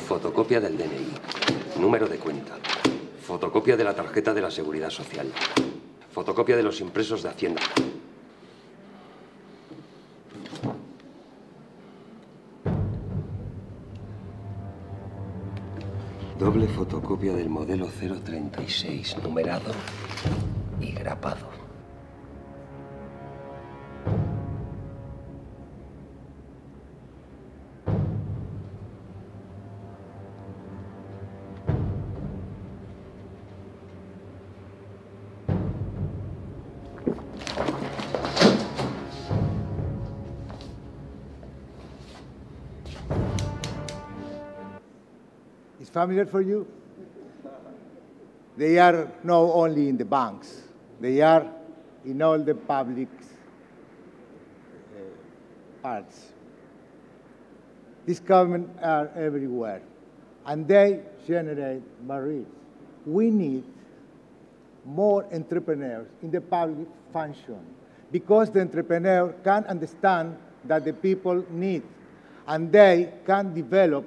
J: Fotocopia del DNI. Número de cuenta. Fotocopia de la tarjeta de la Seguridad Social. Fotocopia de los impresos de Hacienda. Doble fotocopia del modelo 036, numerado y grapado.
G: Familiar for you? They are not only in the banks, they are in all the public uh, parts. These governments are everywhere, and they generate barriers. We need more entrepreneurs in the public function because the entrepreneur can understand that the people need, and they can develop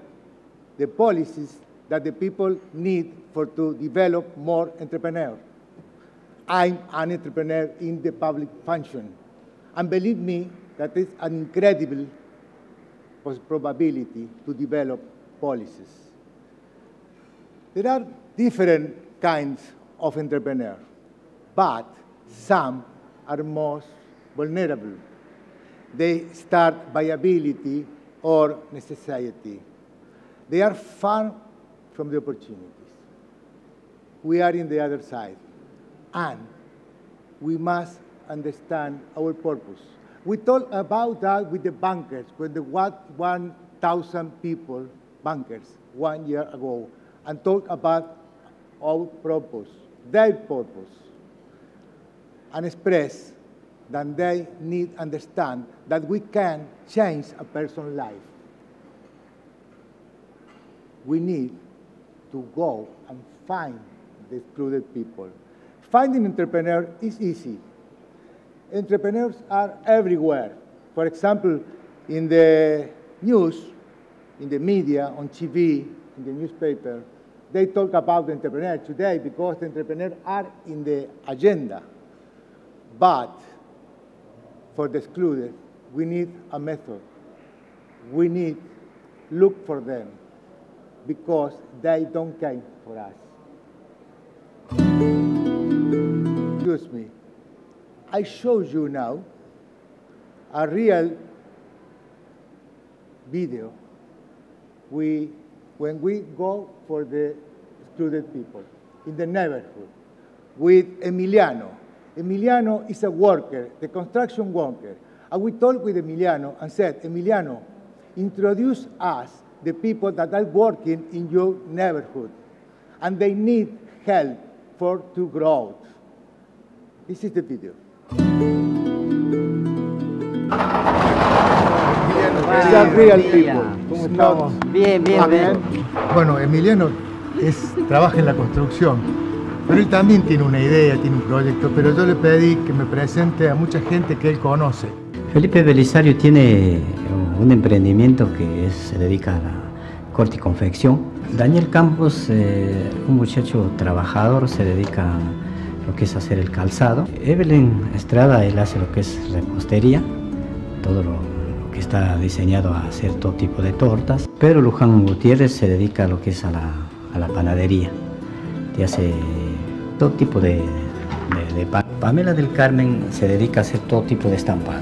G: the policies that the people need for to develop more entrepreneurs. I'm an entrepreneur in the public function. And believe me, that is an incredible probability to develop policies. There are different kinds of entrepreneurs, but some are most vulnerable. They start by ability or necessity. They are far from the opportunities. We are in the other side, and we must understand our purpose. We talked about that with the bankers, with the 1,000 people, bankers, one year ago, and talked about our purpose, their purpose, and express that they need understand that we can change a person's life. We need to go and find the excluded people. Finding entrepreneurs is easy. Entrepreneurs are everywhere. For example, in the news, in the media, on TV, in the newspaper, they talk about the entrepreneur today because the entrepreneurs are in the agenda. But for the excluded, we need a method. We need look for them because they don't care for us. Excuse me. I show you now a real video we, when we go for the excluded people in the neighborhood with Emiliano. Emiliano is a worker, the construction worker. And we talked with Emiliano and said, Emiliano, introduce us the people that are working in your neighborhood and they need help for to grow. This is the video.
K: ¿Cómo estamos? Bien, bien, bien. Bueno, Emiliano es, trabaja en la construcción, pero él también tiene una idea, tiene un proyecto, pero yo le pedí que me presente a mucha gente que él conoce.
L: Felipe Belisario tiene un emprendimiento que se dedica a la corte y confección. Daniel Campos, eh, un muchacho trabajador, se dedica a lo que es hacer el calzado. Evelyn Estrada, él hace lo que es repostería, todo lo, que está diseñado a hacer todo tipo de tortas. Pedro Luján Gutiérrez se dedica a lo que es a la, panadería, y hace todo tipo de, de, pan. Pamela del Carmen se dedica a hacer todo tipo de estampado,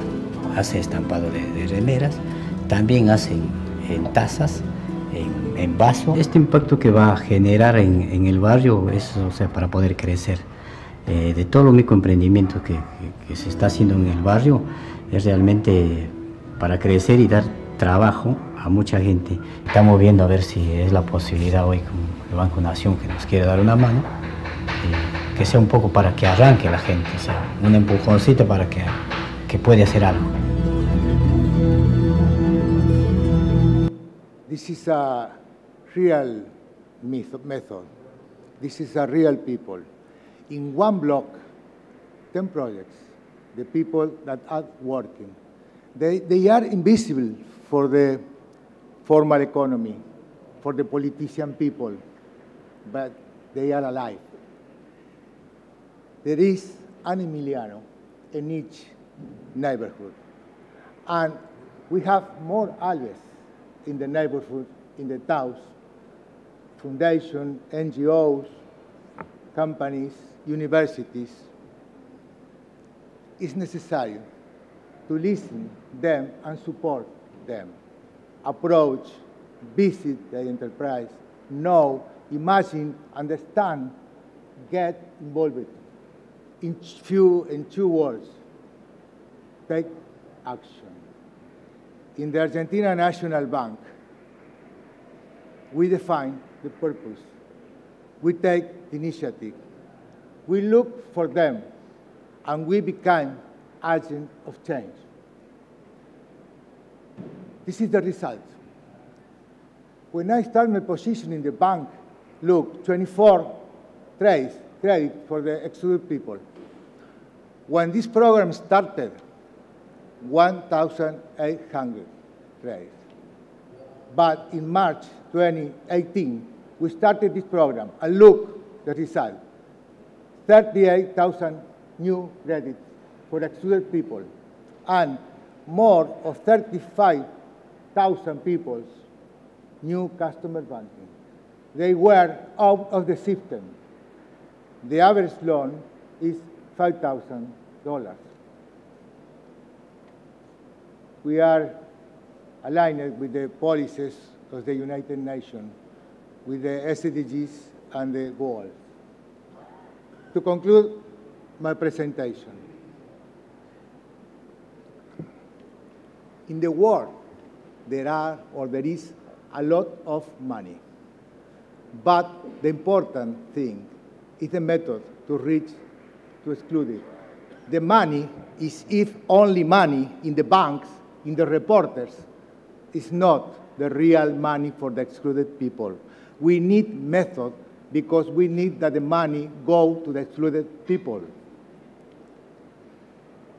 L: hace estampado de, remeras, también hace en, tazas, en, vaso. Este impacto que va a generar en, el barrio es o sea, para poder crecer. Eh, de todo lo microemprendimiento que, que, se está haciendo en el barrio, es realmente para crecer y dar trabajo a mucha gente. Estamos viendo a ver si es la posibilidad hoy con el Banco Nación que nos quiere dar una mano, eh, que sea un poco para que arranque la gente, o sea, un empujoncito para que, que puede hacer algo.
G: This is a real method. This is a real people. in one block, 10 projects, the people that are working. They, they are invisible for the formal economy, for the politician people, but they are alive. There is an Emiliano in each neighborhood. And we have more always in the neighborhood, in the towns, foundation, NGOs, companies, universities, it's necessary to listen them and support them. Approach, visit the enterprise, know, imagine, understand, get involved. In few, in two words, take action. In the Argentina National Bank, we define the purpose. We take initiative we look for them, and we become agents of change. This is the result. When I start my position in the bank, look, 24 trades, credit for the excluded people. When this program started, 1,800 trades. But in March 2018, we started this program, and look the result. 38,000 new credits for excluded people, and more of 35,000 people new customer banking. They were out of the system. The average loan is $5,000. We are aligned with the policies of the United Nations, with the SDGs and the goals. To conclude my presentation, in the world, there are or there is a lot of money. But the important thing is the method to reach, to exclude it. The money is if only money in the banks, in the reporters, is not the real money for the excluded people. We need method because we need that the money go to the excluded people.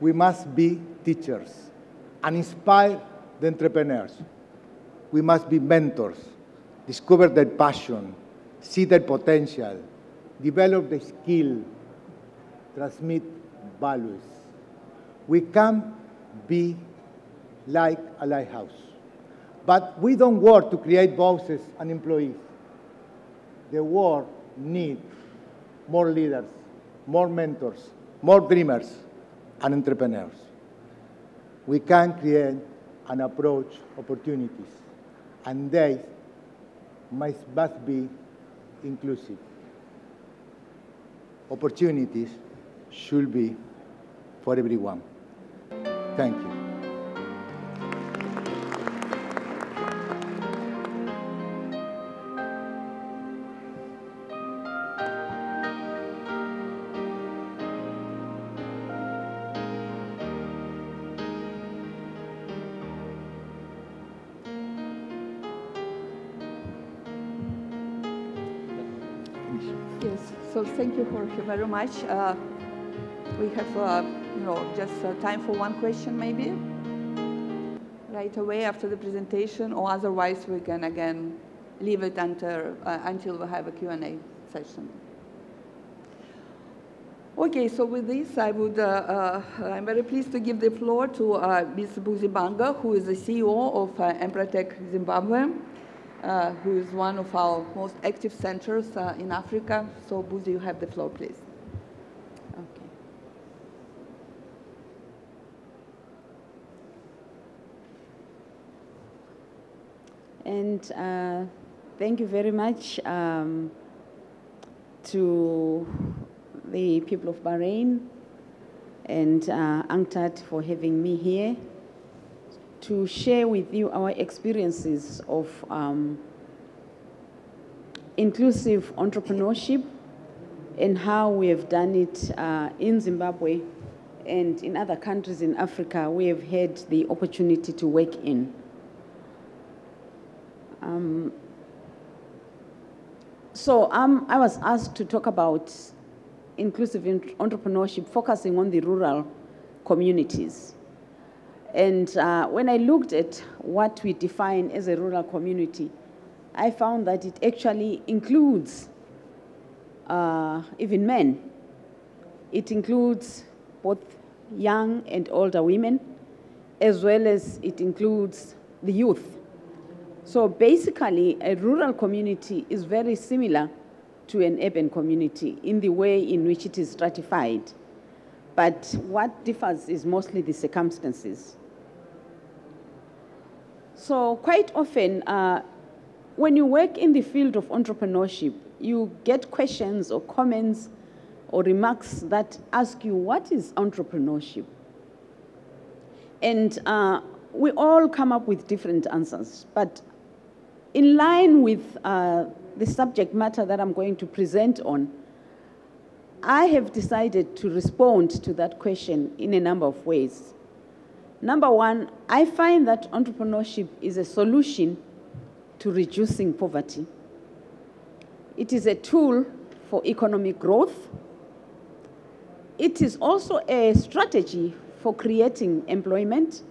G: We must be teachers and inspire the entrepreneurs. We must be mentors, discover their passion, see their potential, develop the skill, transmit values. We can be like a lighthouse. But we don't work to create bosses and employees. The world needs more leaders, more mentors, more dreamers, and entrepreneurs. We can create and approach opportunities, and they must, must be inclusive. Opportunities should be for everyone. Thank you.
A: You, very much. Uh, we have, uh, you know, just uh, time for one question maybe, right away after the presentation, or otherwise we can again leave it until, uh, until we have a Q&A session. Okay, so with this, I would, uh, uh, I'm very pleased to give the floor to Ms. Busi Banga, who is the CEO of uh, Empretec Zimbabwe, uh, who is one of our most active centers uh, in Africa. So Busi, you have the floor, please. Okay.
M: And uh, thank you very much um, to the people of Bahrain and uh, UNCTAD for having me here to share with you our experiences of um, inclusive entrepreneurship and how we have done it uh, in Zimbabwe and in other countries in Africa we have had the opportunity to work in. Um, so um, I was asked to talk about inclusive entrepreneurship focusing on the rural communities. And uh, when I looked at what we define as a rural community, I found that it actually includes uh, even men. It includes both young and older women, as well as it includes the youth. So basically, a rural community is very similar to an urban community in the way in which it is stratified. But what differs is mostly the circumstances. So quite often, uh, when you work in the field of entrepreneurship, you get questions or comments or remarks that ask you, what is entrepreneurship? And uh, we all come up with different answers. But in line with uh, the subject matter that I'm going to present on, I have decided to respond to that question in a number of ways. Number one, I find that entrepreneurship is a solution to reducing poverty. It is a tool for economic growth. It is also a strategy for creating employment.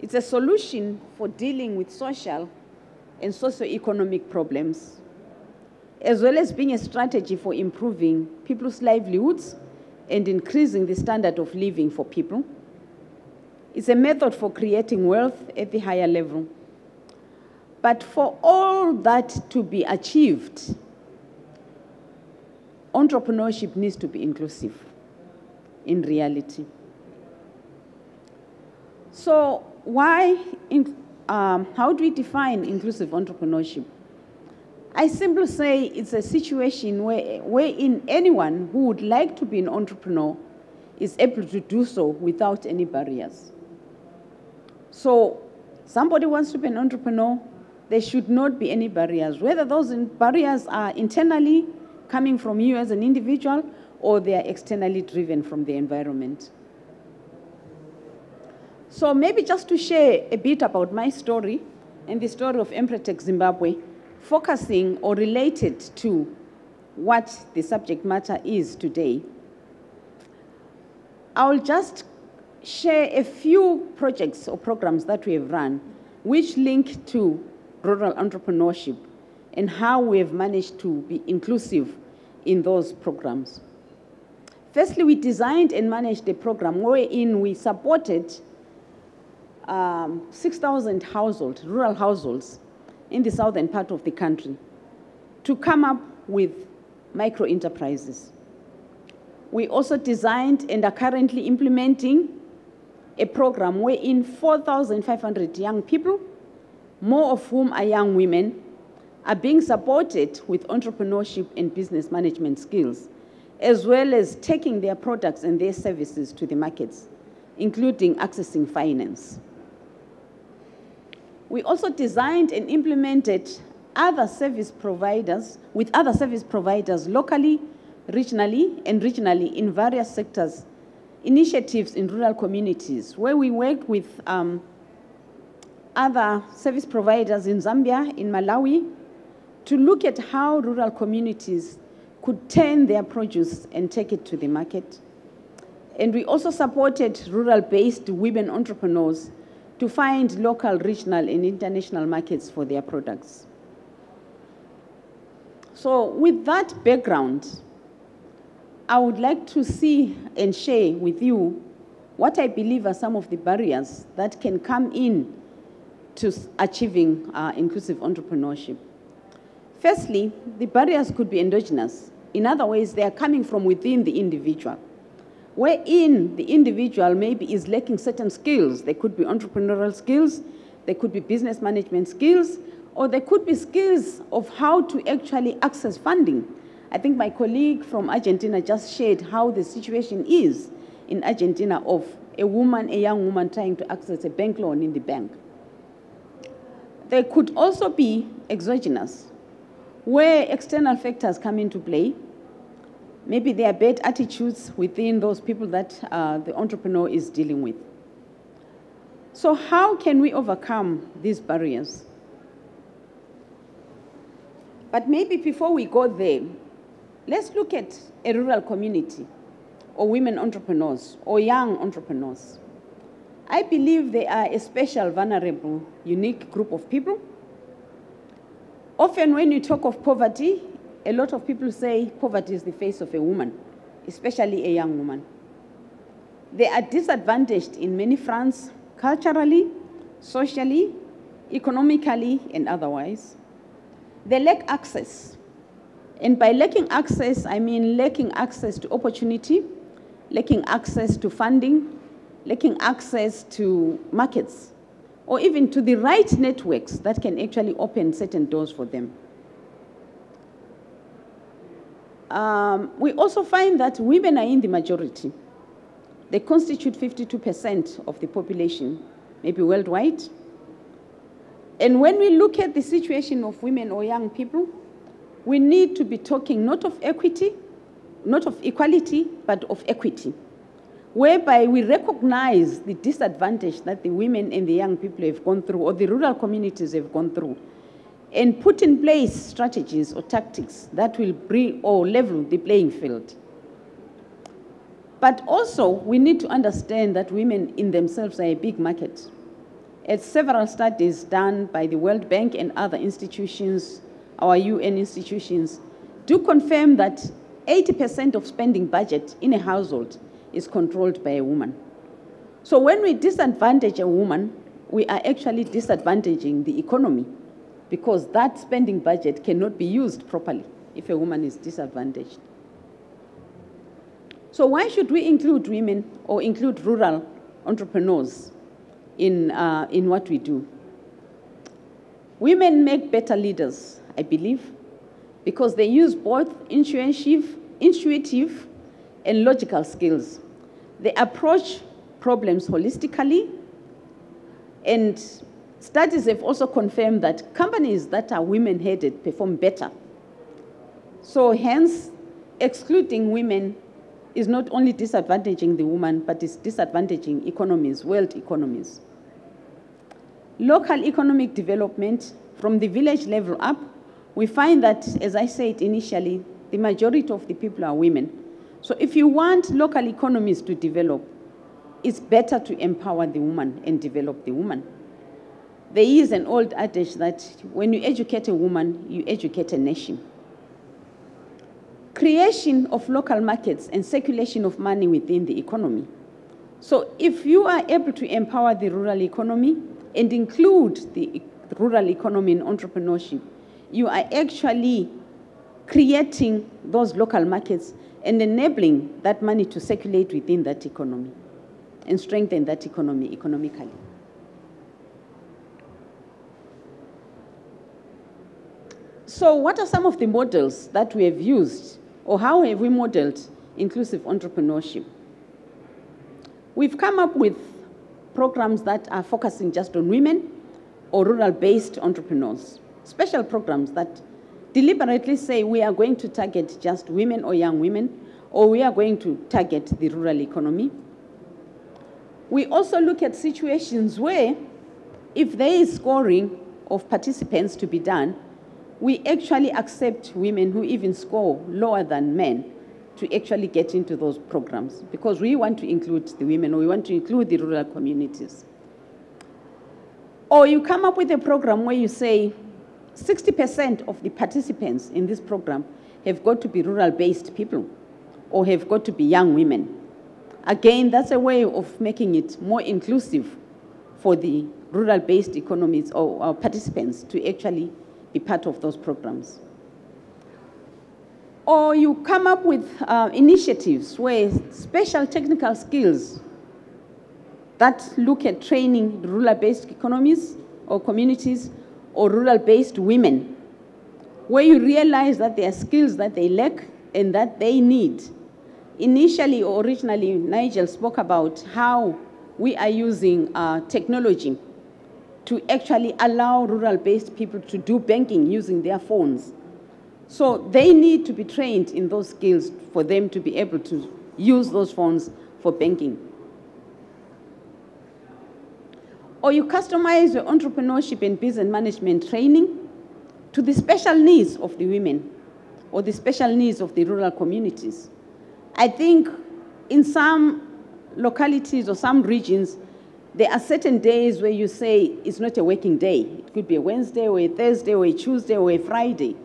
M: It's a solution for dealing with social and socio-economic problems, as well as being a strategy for improving people's livelihoods and increasing the standard of living for people. It's a method for creating wealth at the higher level. But for all that to be achieved, entrepreneurship needs to be inclusive in reality. So why, um, how do we define inclusive entrepreneurship? I simply say it's a situation where, wherein anyone who would like to be an entrepreneur is able to do so without any barriers. So somebody wants to be an entrepreneur, there should not be any barriers, whether those barriers are internally coming from you as an individual or they are externally driven from the environment. So maybe just to share a bit about my story and the story of Empretec Zimbabwe, focusing or related to what the subject matter is today. I'll just share a few projects or programs that we have run which link to rural entrepreneurship and how we have managed to be inclusive in those programs. Firstly, we designed and managed a program wherein we supported um, 6,000 households, rural households, in the southern part of the country to come up with micro enterprises. We also designed and are currently implementing a program wherein 4,500 young people, more of whom are young women, are being supported with entrepreneurship and business management skills, as well as taking their products and their services to the markets, including accessing finance. We also designed and implemented other service providers with other service providers locally, regionally, and regionally in various sectors, initiatives in rural communities where we worked with um, other service providers in Zambia, in Malawi, to look at how rural communities could turn their produce and take it to the market. And we also supported rural-based women entrepreneurs to find local, regional, and international markets for their products. So with that background, I would like to see and share with you what I believe are some of the barriers that can come in to achieving uh, inclusive entrepreneurship. Firstly, the barriers could be endogenous. In other ways, they are coming from within the individual wherein the individual maybe is lacking certain skills. They could be entrepreneurial skills, they could be business management skills, or there could be skills of how to actually access funding. I think my colleague from Argentina just shared how the situation is in Argentina of a woman, a young woman trying to access a bank loan in the bank. There could also be exogenous, where external factors come into play, Maybe there are bad attitudes within those people that uh, the entrepreneur is dealing with. So, how can we overcome these barriers? But maybe before we go there, let's look at a rural community or women entrepreneurs or young entrepreneurs. I believe they are a special, vulnerable, unique group of people. Often, when you talk of poverty, a lot of people say poverty is the face of a woman, especially a young woman. They are disadvantaged in many fronts, culturally, socially, economically, and otherwise. They lack access. And by lacking access, I mean lacking access to opportunity, lacking access to funding, lacking access to markets, or even to the right networks that can actually open certain doors for them. Um, we also find that women are in the majority. They constitute 52% of the population, maybe worldwide. And when we look at the situation of women or young people, we need to be talking not of equity, not of equality, but of equity, whereby we recognize the disadvantage that the women and the young people have gone through, or the rural communities have gone through, and put in place strategies or tactics that will bring or level the playing field. But also, we need to understand that women in themselves are a big market. at several studies done by the World Bank and other institutions, our UN institutions, do confirm that 80% of spending budget in a household is controlled by a woman. So when we disadvantage a woman, we are actually disadvantaging the economy because that spending budget cannot be used properly if a woman is disadvantaged. So why should we include women or include rural entrepreneurs in, uh, in what we do? Women make better leaders, I believe, because they use both intuitive, intuitive and logical skills. They approach problems holistically, and studies have also confirmed that companies that are women-headed perform better. So hence, excluding women is not only disadvantaging the woman, but is disadvantaging economies, world economies. Local economic development from the village level up, we find that, as I said initially, the majority of the people are women. So if you want local economies to develop, it's better to empower the woman and develop the woman. There is an old adage that when you educate a woman, you educate a nation creation of local markets and circulation of money within the economy. So if you are able to empower the rural economy and include the rural economy in entrepreneurship, you are actually creating those local markets and enabling that money to circulate within that economy and strengthen that economy economically. So what are some of the models that we have used or how have we modeled inclusive entrepreneurship? We've come up with programs that are focusing just on women or rural-based entrepreneurs, special programs that deliberately say we are going to target just women or young women, or we are going to target the rural economy. We also look at situations where if there is scoring of participants to be done, we actually accept women who even score lower than men to actually get into those programs because we want to include the women we want to include the rural communities. Or you come up with a program where you say 60% of the participants in this program have got to be rural-based people or have got to be young women. Again, that's a way of making it more inclusive for the rural-based economies or, or participants to actually be part of those programs. Or you come up with uh, initiatives where special technical skills that look at training rural-based economies or communities or rural-based women, where you realize that there are skills that they lack and that they need. Initially or originally, Nigel spoke about how we are using uh, technology to actually allow rural-based people to do banking using their phones. So they need to be trained in those skills for them to be able to use those phones for banking. Or you customize your entrepreneurship and business management training to the special needs of the women or the special needs of the rural communities. I think in some localities or some regions, there are certain days where you say it's not a working day. It could be a Wednesday or a Thursday or a Tuesday or a Friday.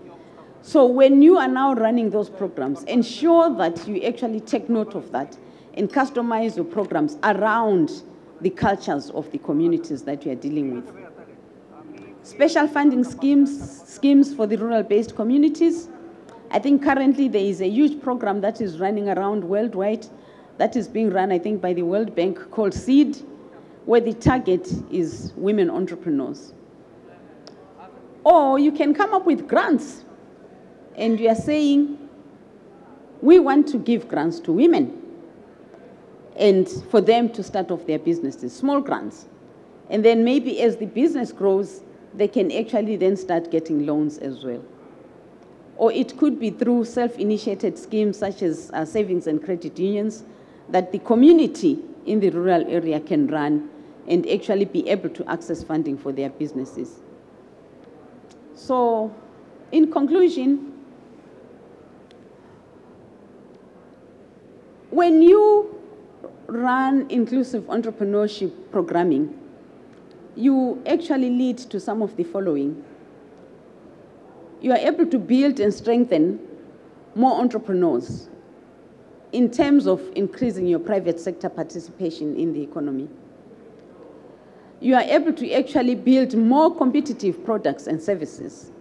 M: So when you are now running those programs, ensure that you actually take note of that and customize your programs around the cultures of the communities that you are dealing with. Special funding schemes, schemes for the rural-based communities. I think currently there is a huge program that is running around worldwide that is being run, I think, by the World Bank called SEED, where the target is women entrepreneurs. Or you can come up with grants and you are saying, we want to give grants to women and for them to start off their businesses, small grants. And then maybe as the business grows, they can actually then start getting loans as well. Or it could be through self-initiated schemes such as uh, savings and credit unions that the community in the rural area can run and actually be able to access funding for their businesses. So, in conclusion, when you run inclusive entrepreneurship programming, you actually lead to some of the following. You are able to build and strengthen more entrepreneurs in terms of increasing your private sector participation in the economy. You are able to actually build more competitive products and services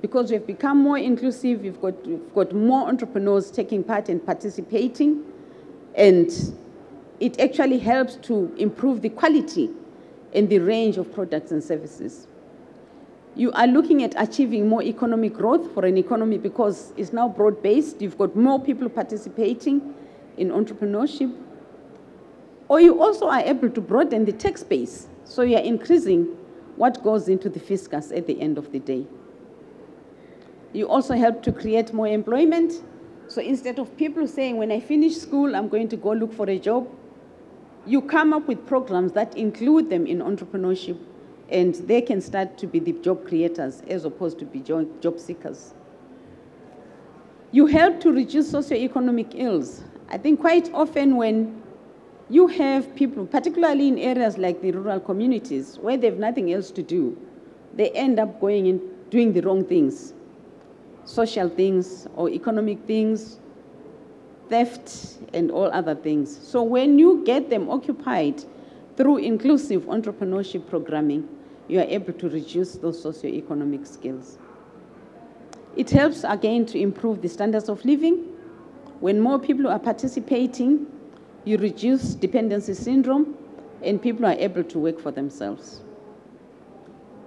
M: because we've become more inclusive, we've got, we've got more entrepreneurs taking part and participating, and it actually helps to improve the quality and the range of products and services. You are looking at achieving more economic growth for an economy because it's now broad-based. You've got more people participating in entrepreneurship. Or you also are able to broaden the tax base. So you're increasing what goes into the fiscus at the end of the day. You also help to create more employment. So instead of people saying, when I finish school, I'm going to go look for a job, you come up with programs that include them in entrepreneurship and they can start to be the job creators as opposed to be job seekers. You help to reduce socioeconomic ills. I think quite often when you have people, particularly in areas like the rural communities, where they have nothing else to do, they end up going and doing the wrong things, social things or economic things, theft, and all other things. So when you get them occupied through inclusive entrepreneurship programming, you are able to reduce those socioeconomic skills. It helps, again, to improve the standards of living. When more people are participating, you reduce dependency syndrome, and people are able to work for themselves.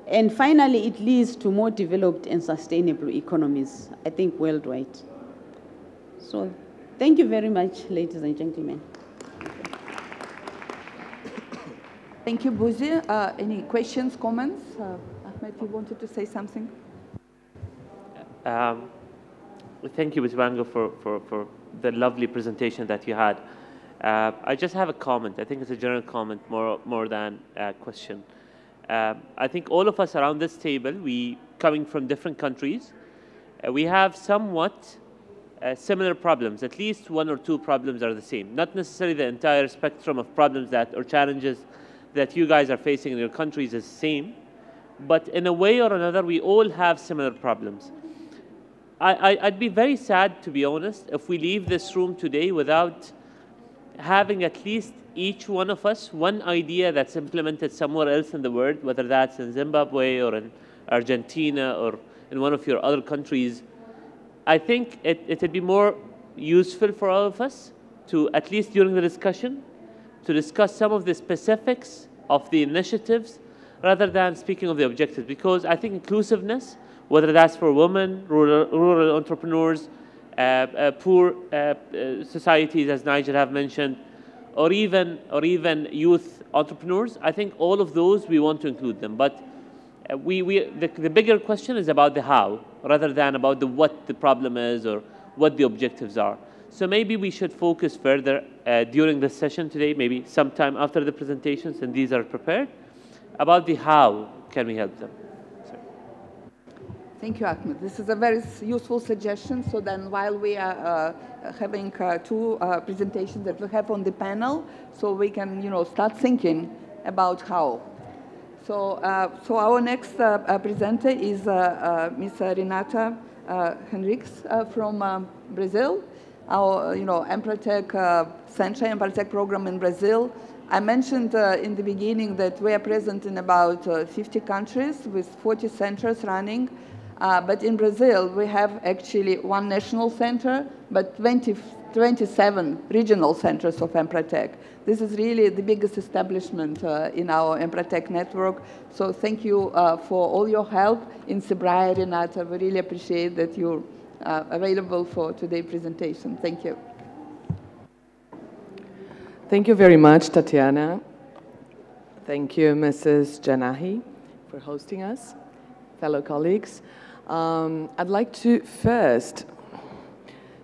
M: And finally, it leads to more developed and sustainable economies, I think, worldwide. So thank you very much, ladies and gentlemen.
A: Thank you, Busi. Uh, any questions, comments? Uh, Ahmed, you wanted to say something?
D: Um, thank you, Ms. Wango, for, for, for the lovely presentation that you had. Uh, I just have a comment. I think it's a general comment more, more than a question. Uh, I think all of us around this table, we coming from different countries, uh, we have somewhat uh, similar problems. At least one or two problems are the same. Not necessarily the entire spectrum of problems that or challenges that you guys are facing in your countries is the same, but in a way or another, we all have similar problems. I, I, would be very sad, to be honest, if we leave this room today without having at least each one of us one idea that's implemented somewhere else in the world, whether that's in Zimbabwe or in Argentina or in one of your other countries. I think it would be more useful for all of us to, at least during the discussion, to discuss some of the specifics of the initiatives rather than speaking of the objectives because I think inclusiveness, whether that's for women, rural, rural entrepreneurs, poor uh, uh societies, as Nigel have mentioned, or even, or even youth entrepreneurs, I think all of those we want to include them. But uh, we, we, the, the bigger question is about the how rather than about the what the problem is or what the objectives are. So maybe we should focus further uh, during the session today, maybe sometime after the presentations and these are prepared, about the how can we help them.
A: Thank you, Ahmed. This is a very useful suggestion. So then while we are uh, having uh, two uh, presentations that we have on the panel, so we can you know, start thinking about how. So, uh, so our next uh, presenter is Ms. Renata Henriques from um, Brazil our, you know, Empretec uh, Center, Empretec program in Brazil. I mentioned uh, in the beginning that we are present in about uh, 50 countries with 40 centers running. Uh, but in Brazil, we have actually one national center, but 20, 27 regional centers of Empretec. This is really the biggest establishment uh, in our Empretec network. So thank you uh, for all your help in Sebrae, Renata. We really appreciate that you uh, available for today's presentation. Thank you.
N: Thank you very much, Tatiana. Thank you, Mrs. Janahi, for hosting us, fellow colleagues. Um, I'd like to first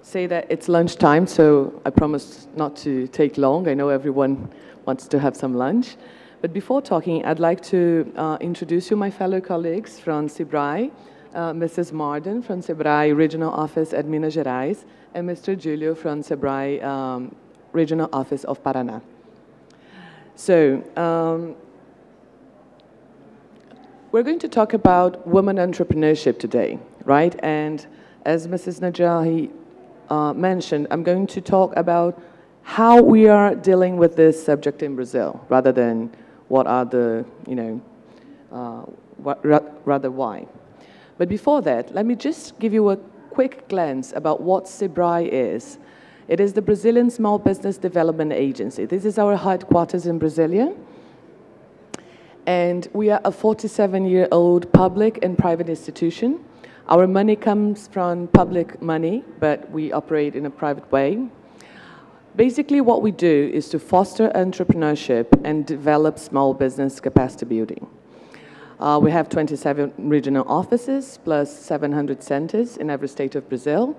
N: say that it's lunchtime, so I promise not to take long. I know everyone wants to have some lunch. But before talking, I'd like to uh, introduce you my fellow colleagues from Sebrae, uh, Mrs. Marden from Sebrae Regional Office at Minas Gerais, and Mr. Julio from Sebrae um, Regional Office of Paraná. So, um, we're going to talk about women entrepreneurship today, right? And as Mrs. Najahi uh, mentioned, I'm going to talk about how we are dealing with this subject in Brazil, rather than what are the, you know, uh, what, rather why. But before that, let me just give you a quick glance about what SEBRAE is. It is the Brazilian Small Business Development Agency. This is our headquarters in Brasilia. And we are a 47-year-old public and private institution. Our money comes from public money, but we operate in a private way. Basically, what we do is to foster entrepreneurship and develop small business capacity building. Uh, we have 27 regional offices plus 700 centers in every state of Brazil.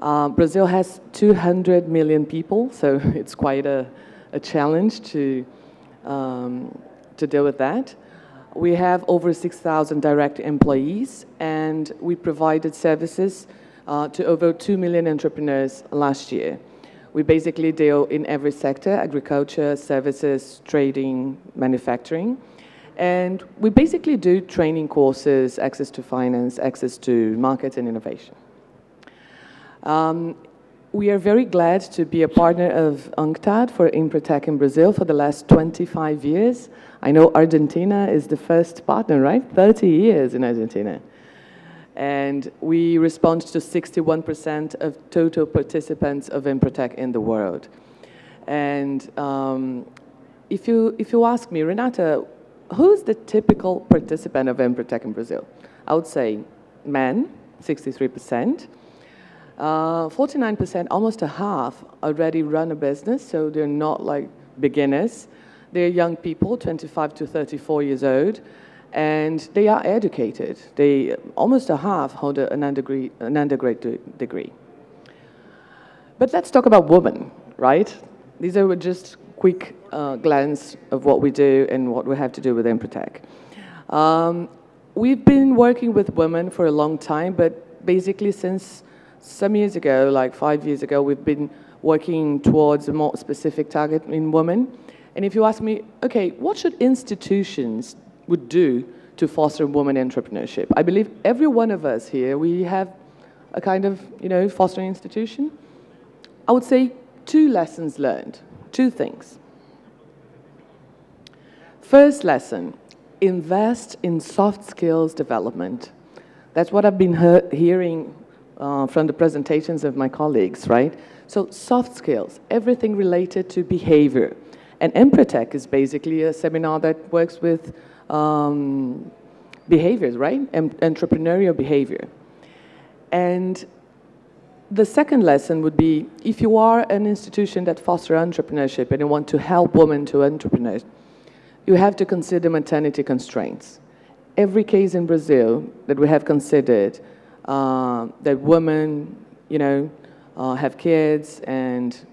N: Uh, Brazil has 200 million people, so it's quite a, a challenge to um, to deal with that. We have over 6,000 direct employees, and we provided services uh, to over 2 million entrepreneurs last year. We basically deal in every sector, agriculture, services, trading, manufacturing. And we basically do training courses, access to finance, access to markets and innovation. Um, we are very glad to be a partner of UNCTAD for Empretec in Brazil for the last 25 years. I know Argentina is the first partner, right? 30 years in Argentina. And we respond to 61% of total participants of Empretec in the world. And um, if, you, if you ask me, Renata, who's the typical participant of Empretec in Brazil? I would say men, 63%. 49%, uh, almost a half, already run a business, so they're not like beginners. They're young people, 25 to 34 years old, and they are educated. They almost a half hold an undergrad, an undergraduate degree. But let's talk about women, right? These are just quick uh, glance of what we do and what we have to do with Empretec. Um, we've been working with women for a long time, but basically since some years ago, like five years ago, we've been working towards a more specific target in women. And if you ask me, okay, what should institutions would do to foster women entrepreneurship? I believe every one of us here, we have a kind of, you know, fostering institution. I would say two lessons learned, two things. First lesson, invest in soft skills development. That's what I've been hearing uh, from the presentations of my colleagues, right? So soft skills, everything related to behavior. And Empretec is basically a seminar that works with um, behaviors, right? Em entrepreneurial behavior. And the second lesson would be if you are an institution that fosters entrepreneurship and you want to help women to entrepreneurs, you have to consider maternity constraints. Every case in Brazil that we have considered uh, that women, you know, uh, have kids, and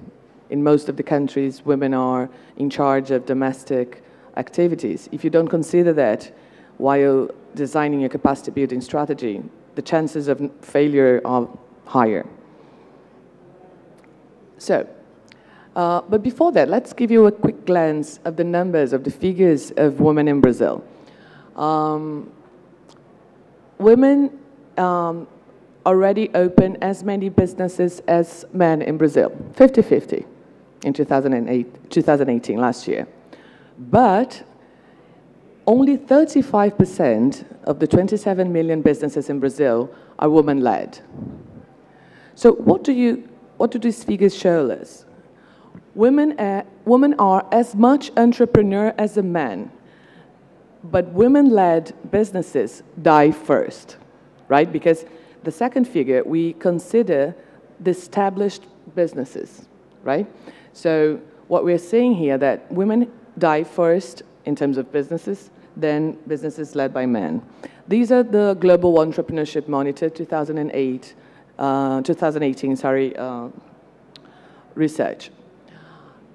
N: in most of the countries, women are in charge of domestic activities. If you don't consider that while designing a capacity building strategy, the chances of failure are higher. So, uh, but before that, let's give you a quick glance of the numbers of the figures of women in Brazil. Um, women um, already opened as many businesses as men in Brazil, 50-50 in 2008, 2018, last year. But only 35% of the 27 million businesses in Brazil are women-led. So what do, you, what do these figures show us? Women, uh, women are as much entrepreneur as a man, but women-led businesses die first right? Because the second figure, we consider the established businesses, right? So what we're seeing here that women die first in terms of businesses, then businesses led by men. These are the Global Entrepreneurship Monitor 2008, uh, 2018, sorry, uh, research.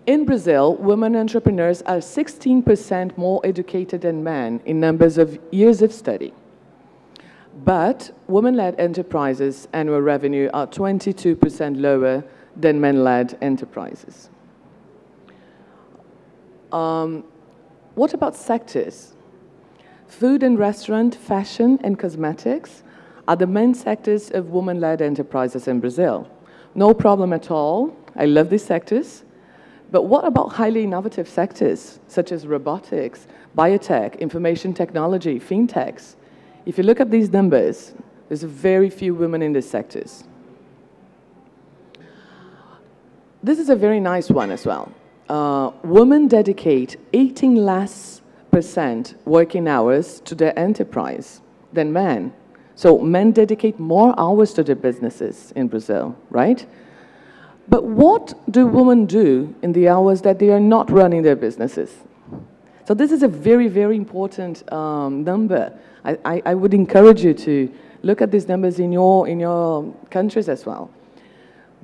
N: In Brazil, women entrepreneurs are 16% more educated than men in numbers of years of study. But women-led enterprises' annual revenue are 22% lower than men-led enterprises. Um, what about sectors? food and restaurant, fashion and cosmetics are the main sectors of women-led enterprises in Brazil. No problem at all. I love these sectors. But what about highly innovative sectors such as robotics, biotech, information technology, fintechs? If you look at these numbers, there's very few women in these sectors. This is a very nice one as well. Uh, women dedicate 18 less percent working hours to their enterprise than men. So men dedicate more hours to their businesses in Brazil, right? But what do women do in the hours that they are not running their businesses? So this is a very, very important um, number. I, I, I, would encourage you to look at these numbers in your, in your countries as well.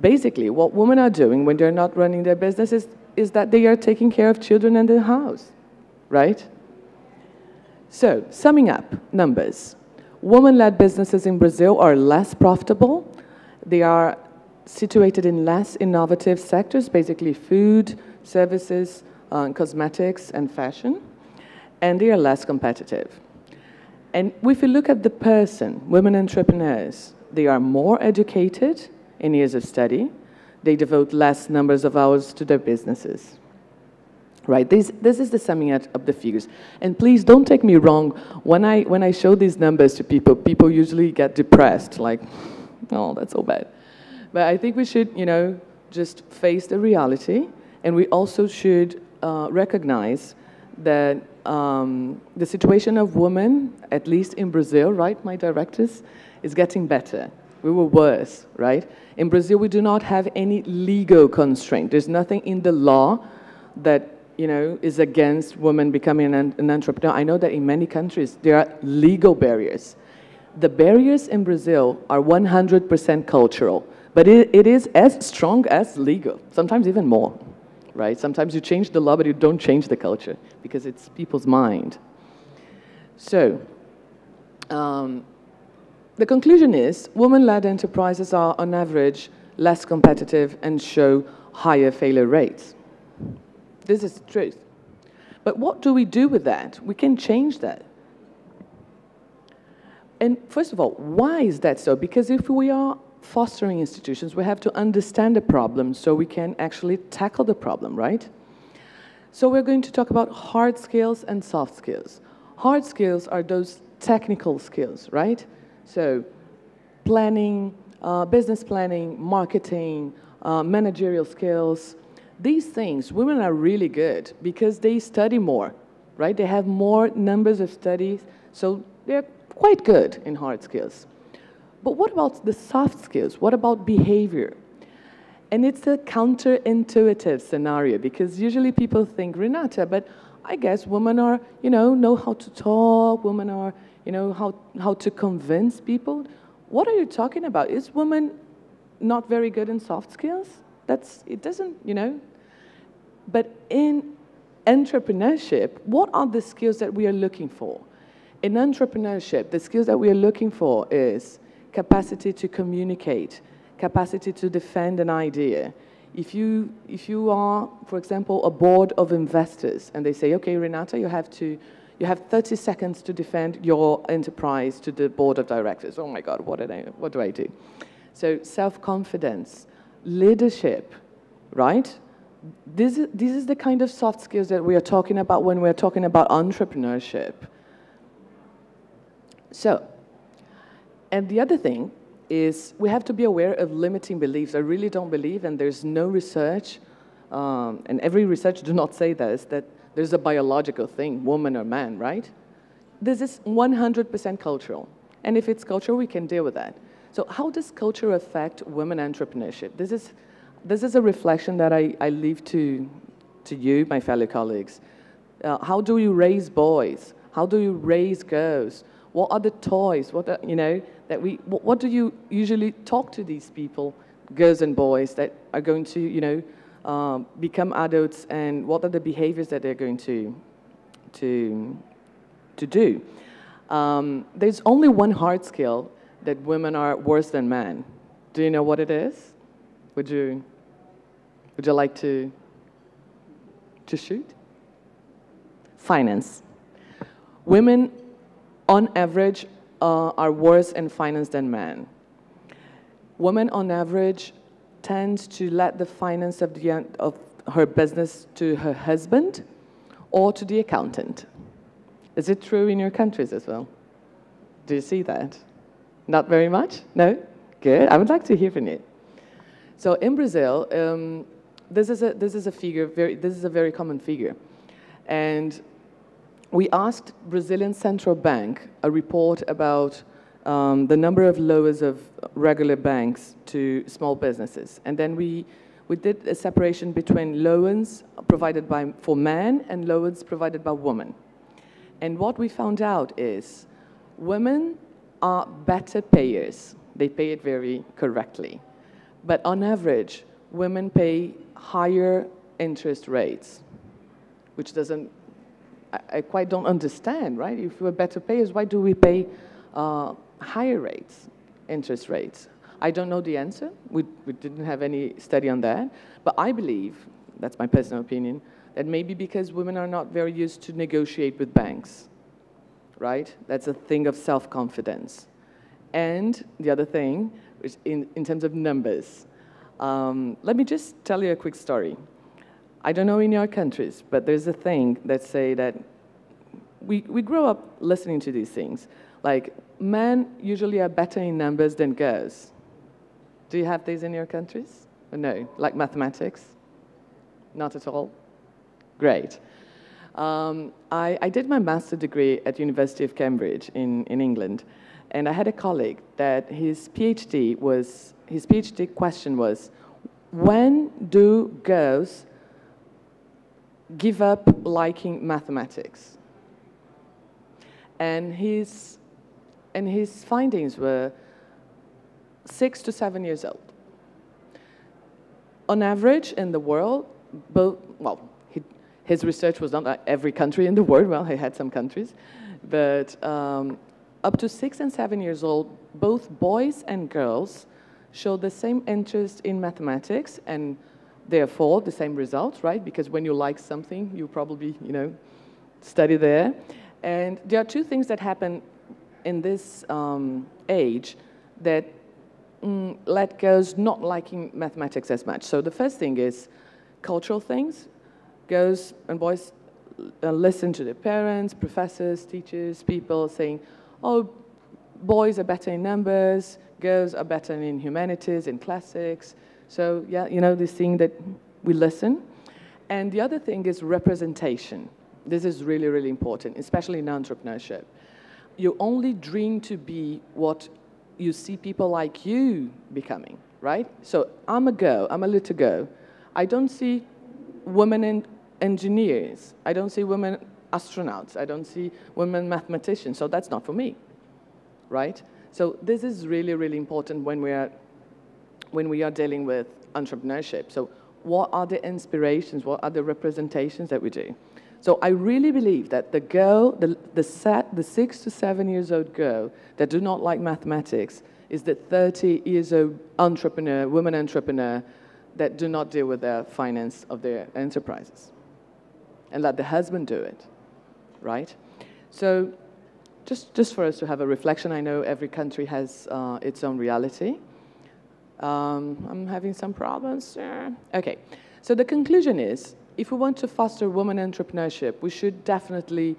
N: Basically, what women are doing when they're not running their businesses is that they are taking care of children and the house, right? So, summing up, numbers. Women-led businesses in Brazil are less profitable. They are situated in less innovative sectors, basically food, services, uh, cosmetics, and fashion, and they are less competitive. And if you look at the person, women entrepreneurs, they are more educated in years of study. They devote less numbers of hours to their businesses. Right, this, this is the summing up of the figures. And please don't take me wrong. When I, when I show these numbers to people, people usually get depressed, like, oh, that's so bad. But I think we should, you know, just face the reality, and we also should uh, recognize that um, the situation of women, at least in Brazil, right, my directors, is getting better. We were worse, right? In Brazil, we do not have any legal constraint. There's nothing in the law that you know is against women becoming an, an entrepreneur. I know that in many countries there are legal barriers. The barriers in Brazil are 100% cultural. But it, it is as strong as legal, sometimes even more, right? Sometimes you change the law, but you don't change the culture because it's people's mind. So, um, the conclusion is women-led enterprises are, on average, less competitive and show higher failure rates. This is the truth. But what do we do with that? We can change that. And first of all, why is that so? Because if we are fostering institutions, we have to understand the problem so we can actually tackle the problem, right? So we're going to talk about hard skills and soft skills. Hard skills are those technical skills, right? So planning, uh, business planning, marketing, uh, managerial skills. These things, women are really good because they study more, right? They have more numbers of studies, so they're quite good in hard skills. But what about the soft skills? What about behavior? And it's a counterintuitive scenario because usually people think, Renata, but I guess women are, you know, know how to talk, women are, you know, how, how to convince people. What are you talking about? Is women not very good in soft skills? That's, it doesn't, you know. But in entrepreneurship, what are the skills that we are looking for? In entrepreneurship, the skills that we are looking for is capacity to communicate, capacity to defend an idea. If you, if you are, for example, a board of investors and they say, okay, Renata, you have to, you have 30 seconds to defend your enterprise to the board of directors. Oh my God, what, did I, what do I do? So self-confidence, leadership, right? This is, this is the kind of soft skills that we are talking about when we're talking about entrepreneurship. So and the other thing is we have to be aware of limiting beliefs. I really don't believe, and there's no research, um, and every research do not say this, that there's a biological thing, woman or man, right? This is 100% cultural. And if it's cultural, we can deal with that. So how does culture affect women entrepreneurship? This is, this is a reflection that I, I leave to, to you, my fellow colleagues. Uh, how do you raise boys? How do you raise girls? What are the toys? What are, you know, that we, what, do you usually talk to these people, girls and boys, that are going to, you know, um, become adults and what are the behaviors that they're going to, to, to do? Um, there's only one hard skill that women are worse than men. Do you know what it is? Would you, would you like to, to shoot? Finance. Women on average, uh, are worse in finance than men. Women, on average, tend to let the finance of, the, of her business to her husband or to the accountant. Is it true in your countries as well? Do you see that? Not very much? No? Good. I would like to hear from you. So in Brazil, um, this, is a, this is a figure, very, this is a very common figure. And we asked Brazilian Central Bank a report about um, the number of loans of regular banks to small businesses. And then we, we did a separation between loans provided by, for men and loans provided by women. And what we found out is women are better payers. They pay it very correctly. But on average, women pay higher interest rates, which doesn't, I, quite don't understand, right? If we're better payers, why do we pay uh, higher rates, interest rates? I don't know the answer. We, we didn't have any study on that. But I believe, that's my personal opinion, that maybe because women are not very used to negotiate with banks, right? That's a thing of self-confidence. And the other thing, in, in terms of numbers, um, let me just tell you a quick story. I don't know in your countries, but there's a thing that say that we, we grow up listening to these things. Like, men usually are better in numbers than girls. Do you have these in your countries? Or no, like mathematics? Not at all? Great. Um, I, I, did my master degree at University of Cambridge in, in England, and I had a colleague that his PhD was, his PhD question was, when do girls give up liking mathematics? And his, and his findings were six to seven years old. On average, in the world, both, well, he, his research was not every country in the world, well, he had some countries, but um, up to six and seven years old, both boys and girls showed the same interest in mathematics and therefore the same results, right? Because when you like something, you probably, you know, study there. And there are two things that happen in this um, age that mm, let girls not liking mathematics as much. So the first thing is cultural things. Girls and boys uh, listen to their parents, professors, teachers, people saying, oh, boys are better in numbers, girls are better in humanities, in classics. So yeah, you know, this thing that we listen. And the other thing is representation. This is really, really important, especially in entrepreneurship. You only dream to be what you see people like you becoming, right? So I'm a girl, I'm a little girl. I don't see women in engineers. I don't see women astronauts. I don't see women mathematicians. So that's not for me, right? So this is really, really important when we are, when we are dealing with entrepreneurship. So what are the inspirations? What are the representations that we do? So I really believe that the girl, the, the, set, the six to seven years old girl that do not like mathematics is the 30 years old entrepreneur, woman entrepreneur that do not deal with the finance of their enterprises. And let the husband do it, right? So just, just for us to have a reflection, I know every country has uh, its own reality. Um, I'm having some problems. Okay, so the conclusion is if we want to foster women entrepreneurship, we should definitely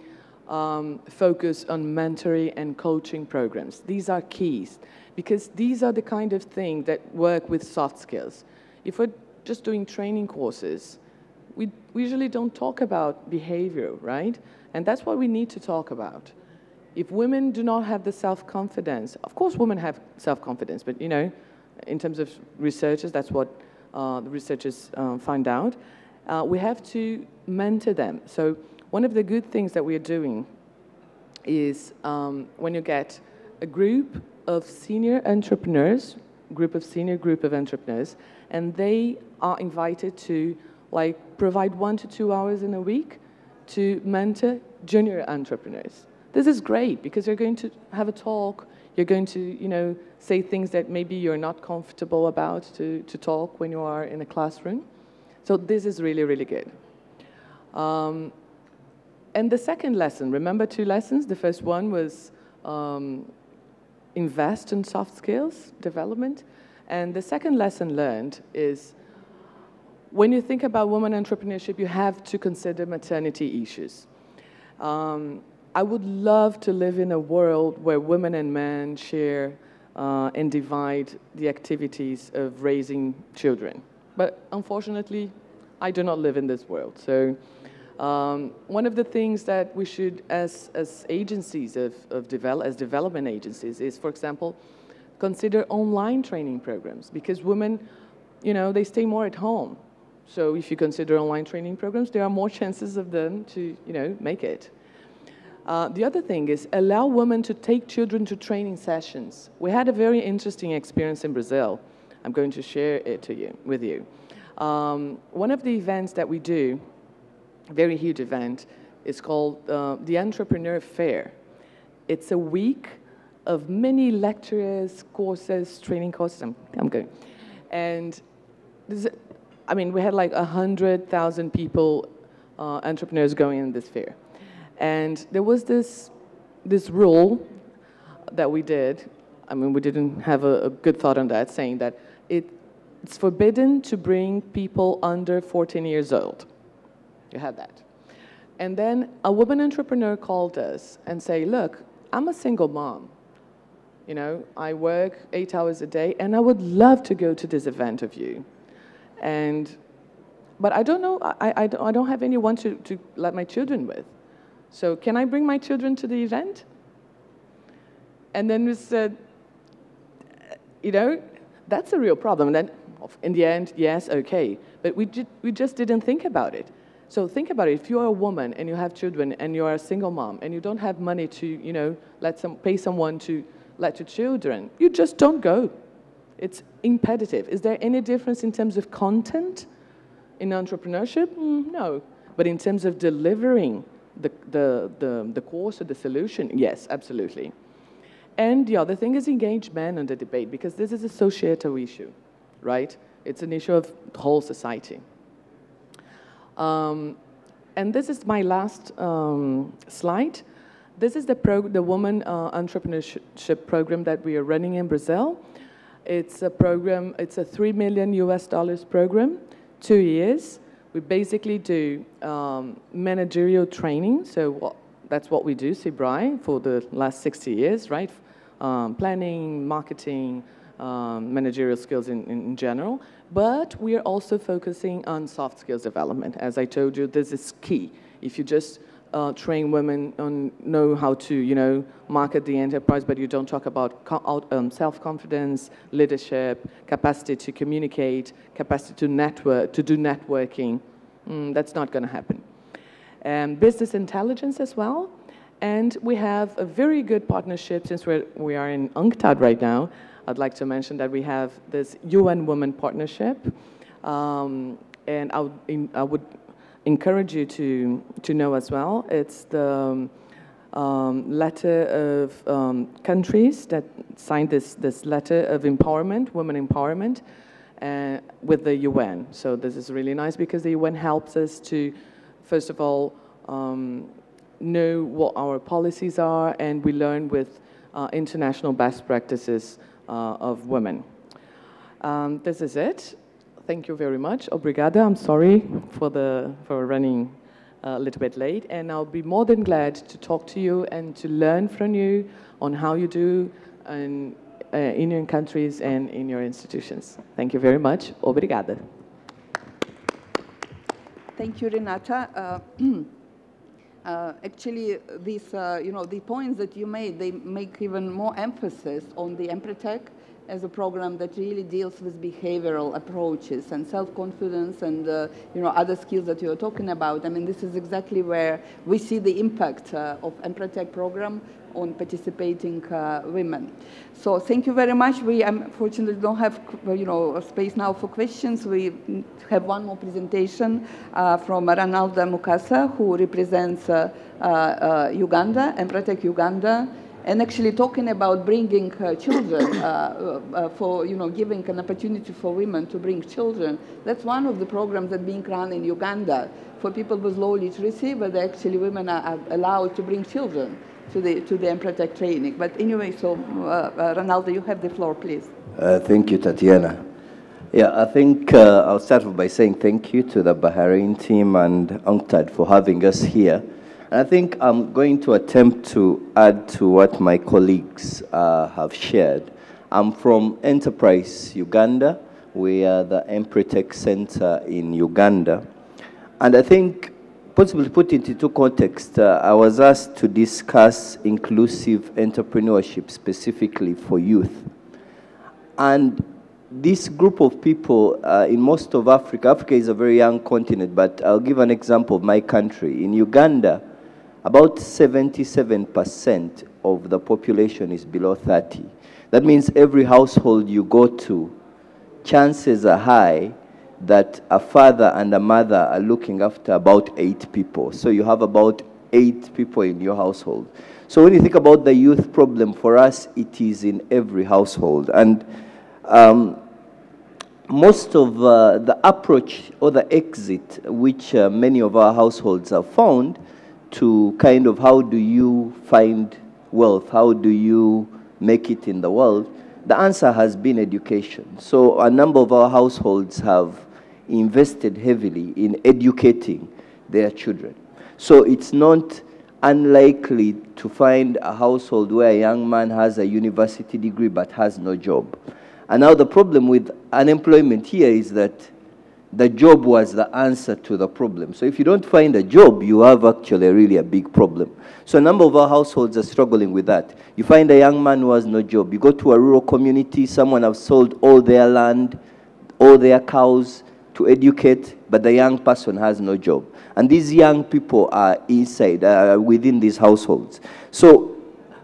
N: um, focus on mentoring and coaching programs. These are keys because these are the kind of things that work with soft skills. If we're just doing training courses, we, we usually don't talk about behavior, right? And that's what we need to talk about. If women do not have the self-confidence, of course women have self-confidence, but you know, in terms of researchers, that's what uh, the researchers uh, find out uh, we have to mentor them. So one of the good things that we are doing is um, when you get a group of senior entrepreneurs, group of senior group of entrepreneurs, and they are invited to like provide one to two hours in a week to mentor junior entrepreneurs. This is great because you're going to have a talk, you're going to, you know, say things that maybe you're not comfortable about to, to talk when you are in a classroom. So this is really, really good. Um, and the second lesson, remember two lessons? The first one was um, invest in soft skills development. And the second lesson learned is when you think about women entrepreneurship, you have to consider maternity issues. Um, I would love to live in a world where women and men share uh, and divide the activities of raising children. But unfortunately, I do not live in this world. So um, one of the things that we should, as, as agencies of, of develop, as development agencies, is, for example, consider online training programs because women, you know, they stay more at home. So if you consider online training programs, there are more chances of them to, you know, make it. Uh, the other thing is allow women to take children to training sessions. We had a very interesting experience in Brazil. I'm going to share it to you, with you. Um, one of the events that we do, a very huge event, is called uh, the Entrepreneur Fair. It's a week of many lectures, courses, training courses. I'm, I'm going. And this, I mean, we had like 100,000 people, uh, entrepreneurs going in this fair. And there was this, this rule that we did. I mean, we didn't have a, a good thought on that, saying that it, it's forbidden to bring people under 14 years old. You had that. And then a woman entrepreneur called us and say, look, I'm a single mom. You know, I work eight hours a day, and I would love to go to this event of you. And, but I don't know, I, I, I don't have anyone to, to let my children with. So can I bring my children to the event? And then we said, you know, that's a real problem. And then in the end, yes, okay. But we, ju we just didn't think about it. So think about it. If you're a woman and you have children and you're a single mom and you don't have money to, you know, let some, pay someone to let your children, you just don't go. It's imperative. Is there any difference in terms of content in entrepreneurship? Mm, no. But in terms of delivering the, the, the, the course or the solution? Yes, absolutely. And the other thing is engage men in the debate because this is a societal issue, right? It's an issue of the whole society. Um, and this is my last um, slide. This is the, the Woman uh, Entrepreneurship Program that we are running in Brazil. It's a program, it's a 3 million US dollars program, two years. We basically do um, managerial training. So what, that's what we do, SEBRAE, for the last 60 years, right? Um, planning, marketing, um, managerial skills in, in general. But we are also focusing on soft skills development. As I told you, this is key. If you just uh, train women on know how to, you know, market the enterprise, but you don't talk about um, self-confidence, leadership, capacity to communicate, capacity to network, to do networking. Mm, that's not going to happen. And business intelligence as well. And we have a very good partnership since we're, we are in UNCTAD right now. I'd like to mention that we have this UN Women Partnership. Um, and I would, I would encourage you to, to know as well. It's the um, letter of um, countries that signed this, this letter of empowerment, women empowerment, uh, with the UN. So this is really nice because the UN helps us to, first of all, um, know what our policies are, and we learn with uh, international best practices uh, of women. Um, this is it. Thank you very much. Obrigada. I'm sorry for, the, for running a little bit late. And I'll be more than glad to talk to you and to learn from you on how you do in, uh, in your countries and in your institutions. Thank you very much. Obrigada.
A: Thank you, Renata. Uh, uh, actually, these, uh, you know, the points that you made, they make even more emphasis on the Empretec as a program that really deals with behavioral approaches and self-confidence and uh, you know other skills that you're talking about. I mean, this is exactly where we see the impact uh, of Empretec program on participating uh, women. So thank you very much. We unfortunately don't have you know space now for questions. We have one more presentation uh, from Ranalda Mukasa, who represents uh, uh, Uganda, Empretec Uganda and actually talking about bringing uh, children uh, uh, for you know giving an opportunity for women to bring children that's one of the programs that being run in uganda for people with low literacy where actually women are, allowed to bring children to the, to the Empretec training. But anyway, so uh, uh, Ronaldo, you have the floor, please.
O: Uh, thank you, Tatiana. Yeah, I think uh, I'll start off by saying thank you to the Bahrain team and UNCTAD for having us here. I think I'm going to attempt to add to what my colleagues uh, have shared. I'm from Enterprise Uganda. We are the Empretec Center in Uganda. And I think, possibly put it into context, uh, I was asked to discuss inclusive entrepreneurship specifically for youth. And this group of people uh, in most of Africa, Africa is a very young continent, but I'll give an example of my country. In Uganda, about 77% of the population is below 30. That means every household you go to, chances are high that a father and a mother are looking after about eight people. So you have about eight people in your household. So when you think about the youth problem, for us, it is in every household. And um, most of uh, the approach or the exit which uh, many of our households have found to kind of how do you find wealth, how do you make it in the world, the answer has been education. So a number of our households have invested heavily in educating their children. So it's not unlikely to find a household where a young man has a university degree but has no job. And now the problem with unemployment here is that the job was the answer to the problem. So if you don't find a job, you have actually really a big problem. So a number of our households are struggling with that. You find a young man who has no job. You go to a rural community, someone has sold all their land, all their cows to educate, but the young person has no job. And these young people are inside, uh, within these households. So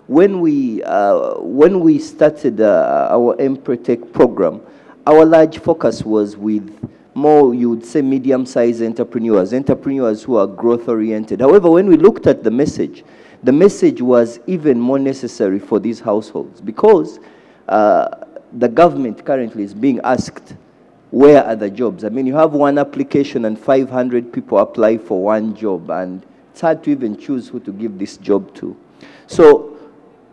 O: when we, uh, when we started uh, our Empretec program, our large focus was with more, you would say, medium-sized entrepreneurs, entrepreneurs who are growth-oriented. However, when we looked at the message, the message was even more necessary for these households because uh, the government currently is being asked, where are the jobs? I mean, you have one application and 500 people apply for one job, and it's hard to even choose who to give this job to. So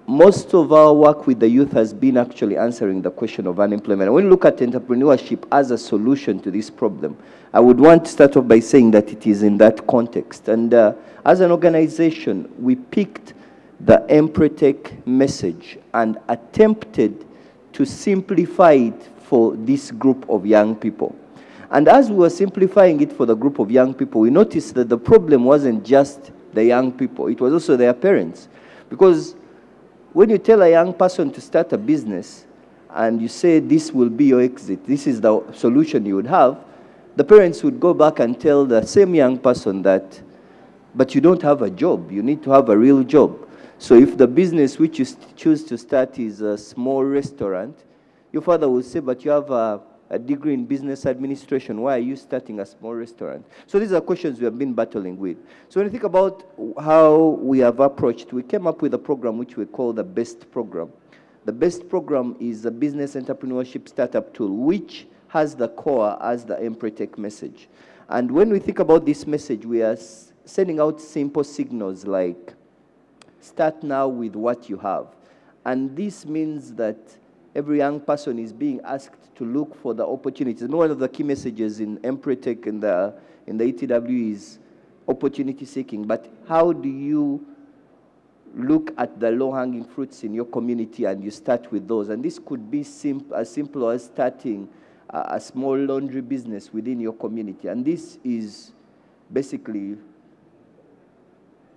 O: most of our work with the youth has been actually answering the question of unemployment. When we look at entrepreneurship as a solution to this problem, I would want to start off by saying that it is in that context. And uh, as an organization, we picked the Empretec message and attempted to simplify it for this group of young people. And as we were simplifying it for the group of young people, we noticed that the problem wasn't just the young people, it was also their parents. Because when you tell a young person to start a business and you say this will be your exit, this is the solution you would have, the parents would go back and tell the same young person that, but you don't have a job, you need to have a real job. So if the business which you choose to start is a small restaurant, your father will say, but you have a a degree in business administration. Why are you starting a small restaurant? So these are questions we have been battling with. So when you think about how we have approached, we came up with a program which we call the BEST program. The BEST program is a business entrepreneurship startup tool which has the core as the Empretec message. And when we think about this message, we are sending out simple signals like start now with what you have. And this means that every young person is being asked to look for the opportunities. And one of the key messages in Empretec and the, in the ETW is opportunity seeking. But how do you look at the low-hanging fruits in your community and you start with those? And this could be as simple as starting a, a small laundry business within your community. And this is basically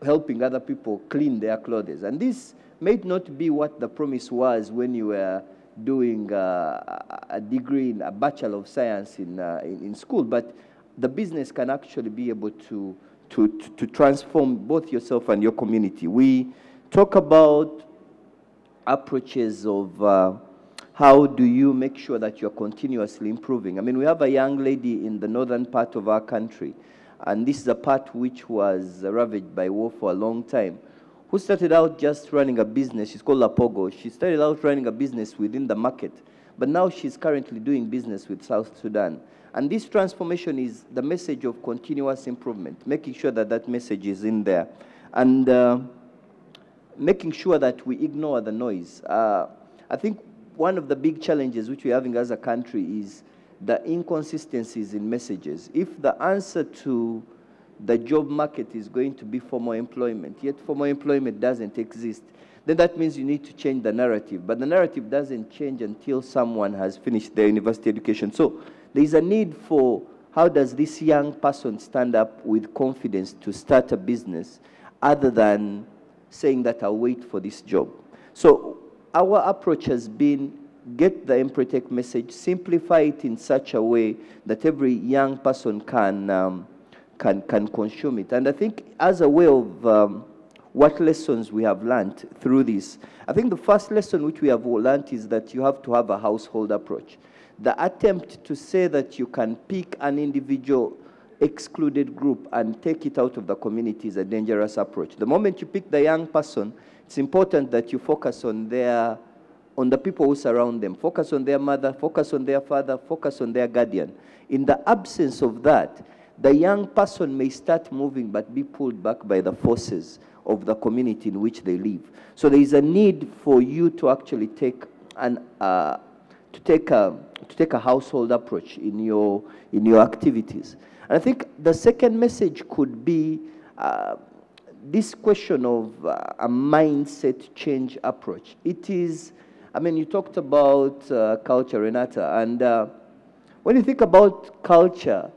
O: helping other people clean their clothes. And this may not be what the promise was when you were doing uh, a degree in a Bachelor of Science in, uh, in, in, school, but the business can actually be able to, to, to, to transform both yourself and your community. We talk about approaches of uh, how do you make sure that you're continuously improving. I mean, we have a young lady in the northern part of our country, and this is a part which was ravaged by war for a long time who started out just running a business. She's called Lapogo. She started out running a business within the market, but now she's currently doing business with South Sudan. And this transformation is the message of continuous improvement, making sure that that message is in there. And uh, making sure that we ignore the noise. Uh, I think one of the big challenges which we're having as a country is the inconsistencies in messages. If the answer to the job market is going to be formal employment, yet formal employment doesn't exist, then that means you need to change the narrative. But the narrative doesn't change until someone has finished their university education. So there is a need for how does this young person stand up with confidence to start a business other than saying that I'll wait for this job. So our approach has been get the Empretec message, simplify it in such a way that every young person can, um, can, can consume it. And I think as a way of um, what lessons we have learned through this, I think the first lesson which we have learned is that you have to have a household approach. The attempt to say that you can pick an individual excluded group and take it out of the community is a dangerous approach. The moment you pick the young person, it's important that you focus on their on the people who surround them. Focus on their mother, focus on their father, focus on their guardian. In the absence of that, the young person may start moving but be pulled back by the forces of the community in which they live. So there is a need for you to actually take an uh, to take a to take a household approach in your in your activities. And I think the second message could be uh, this question of uh, a mindset change approach. It is I mean, you talked about uh, culture, Renata, and uh, when you think about culture,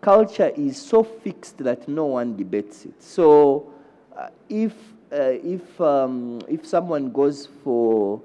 O: culture is so fixed that no one debates it. So uh, if, uh, if, um, if someone goes for,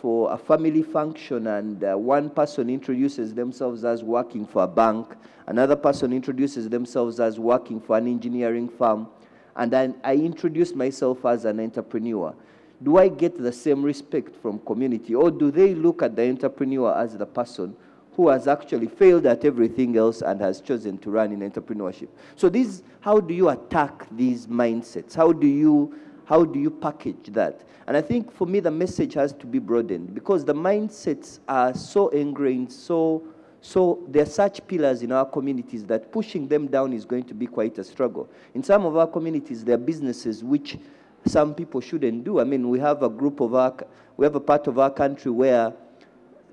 O: for a family function and uh, one person introduces themselves as working for a bank, another person introduces themselves as working for an engineering firm, and then I introduce myself as an entrepreneur do I get the same respect from community or do they look at the entrepreneur as the person who has actually failed at everything else and has chosen to run in entrepreneurship? So this, how do you attack these mindsets? How do you, how do you package that? And I think for me the message has to be broadened because the mindsets are so ingrained, so so there are such pillars in our communities that pushing them down is going to be quite a struggle. In some of our communities, there are businesses which some people shouldn't do. I mean, we have a group of our, we have a part of our country where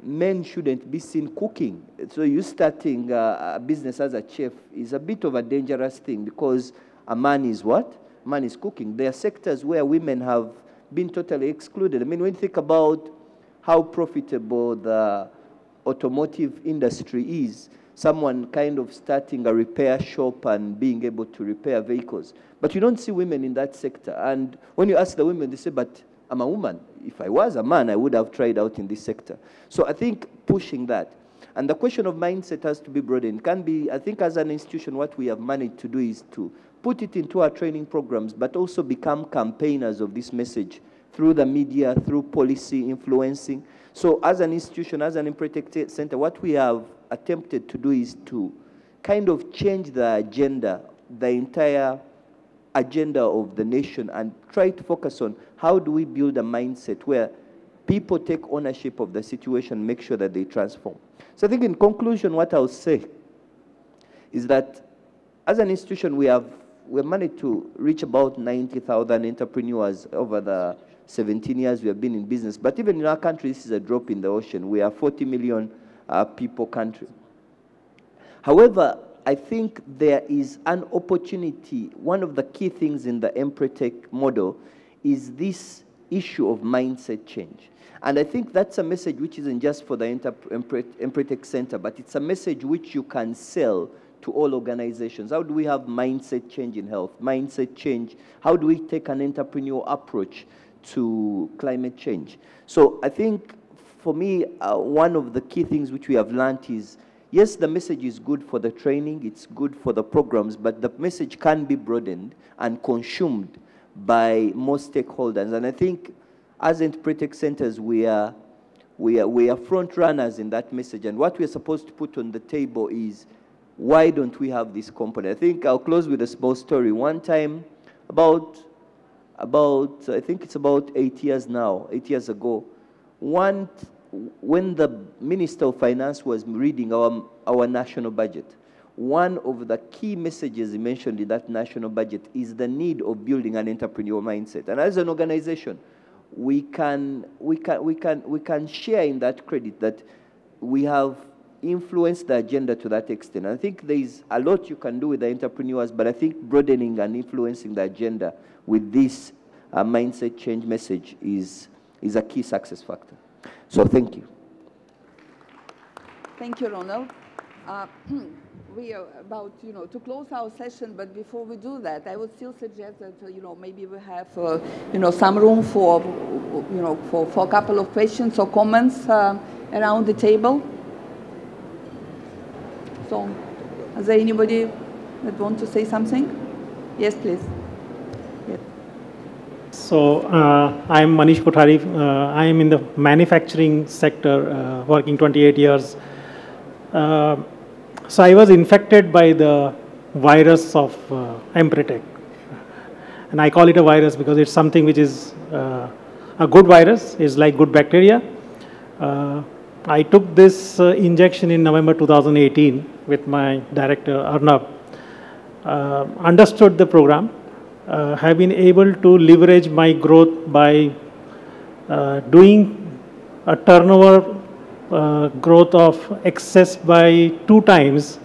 O: men shouldn't be seen cooking. So you starting a, a business as a chef is a bit of a dangerous thing because a man is what? Man is cooking. There are sectors where women have been totally excluded. I mean, when you think about how profitable the automotive industry is, someone kind of starting a repair shop and being able to repair vehicles. But you don't see women in that sector. And when you ask the women, they say, but I'm a woman. If I was a man, I would have tried out in this sector. So I think pushing that. And the question of mindset has to be broadened. Can be, I think as an institution, what we have managed to do is to put it into our training programs, but also become campaigners of this message through the media, through policy influencing. So as an institution, as an Empretec Center, what we have attempted to do is to kind of change the agenda, the entire agenda of the nation and try to focus on how do we build a mindset where people take ownership of the situation, make sure that they transform. So I think in conclusion, what I'll say is that as an institution, we have we managed to reach about 90,000 entrepreneurs over the 17 years we have been in business. But even in our country, this is a drop in the ocean. We are 40 million uh, people country. However, I think there is an opportunity. One of the key things in the Empretec model is this issue of mindset change. And I think that's a message which isn't just for the Empretec Center, but it's a message which you can sell to all organizations. How do we have mindset change in health? Mindset change. How do we take an entrepreneurial approach to climate change? So I think for me, uh, one of the key things which we have learned is, yes, the message is good for the training, it's good for the programs, but the message can be broadened and consumed by more stakeholders. And I think as Empretec centers, we are, we, are, we are front runners in that message. And what we're supposed to put on the table is, why don't we have this component? I think I'll close with a small story. One time, about, about I think it's about eight years now, eight years ago, one when the Minister of Finance was reading our, our national budget, one of the key messages he mentioned in that national budget is the need of building an entrepreneurial mindset. And as an organization, we can, we can, we can, we can share in that credit that we have influenced the agenda to that extent. I think there is a lot you can do with the entrepreneurs, but I think broadening and influencing the agenda with this uh, mindset change message is, is a key success factor. So thank you.
A: Thank you, Ronald. Uh, we are about, you know, to close our session, but before we do that, I would still suggest that, uh, you know, maybe we have, uh, you know, some room for, you know, for, for a couple of questions or comments uh, around the table. So, is there anybody that want to say something? Yes, please.
P: So, uh, I am Manish Kothari. Uh, I am in the manufacturing sector, uh, working 28 years. Uh, so, I was infected by the virus of uh, Empretec. And I call it a virus because it's something which is uh, a good virus, is like good bacteria. I took this injection in November 2018 with my director Arnab, uh, understood the program, uh, have been able to leverage my growth by uh, doing a turnover uh, growth of excess by two times,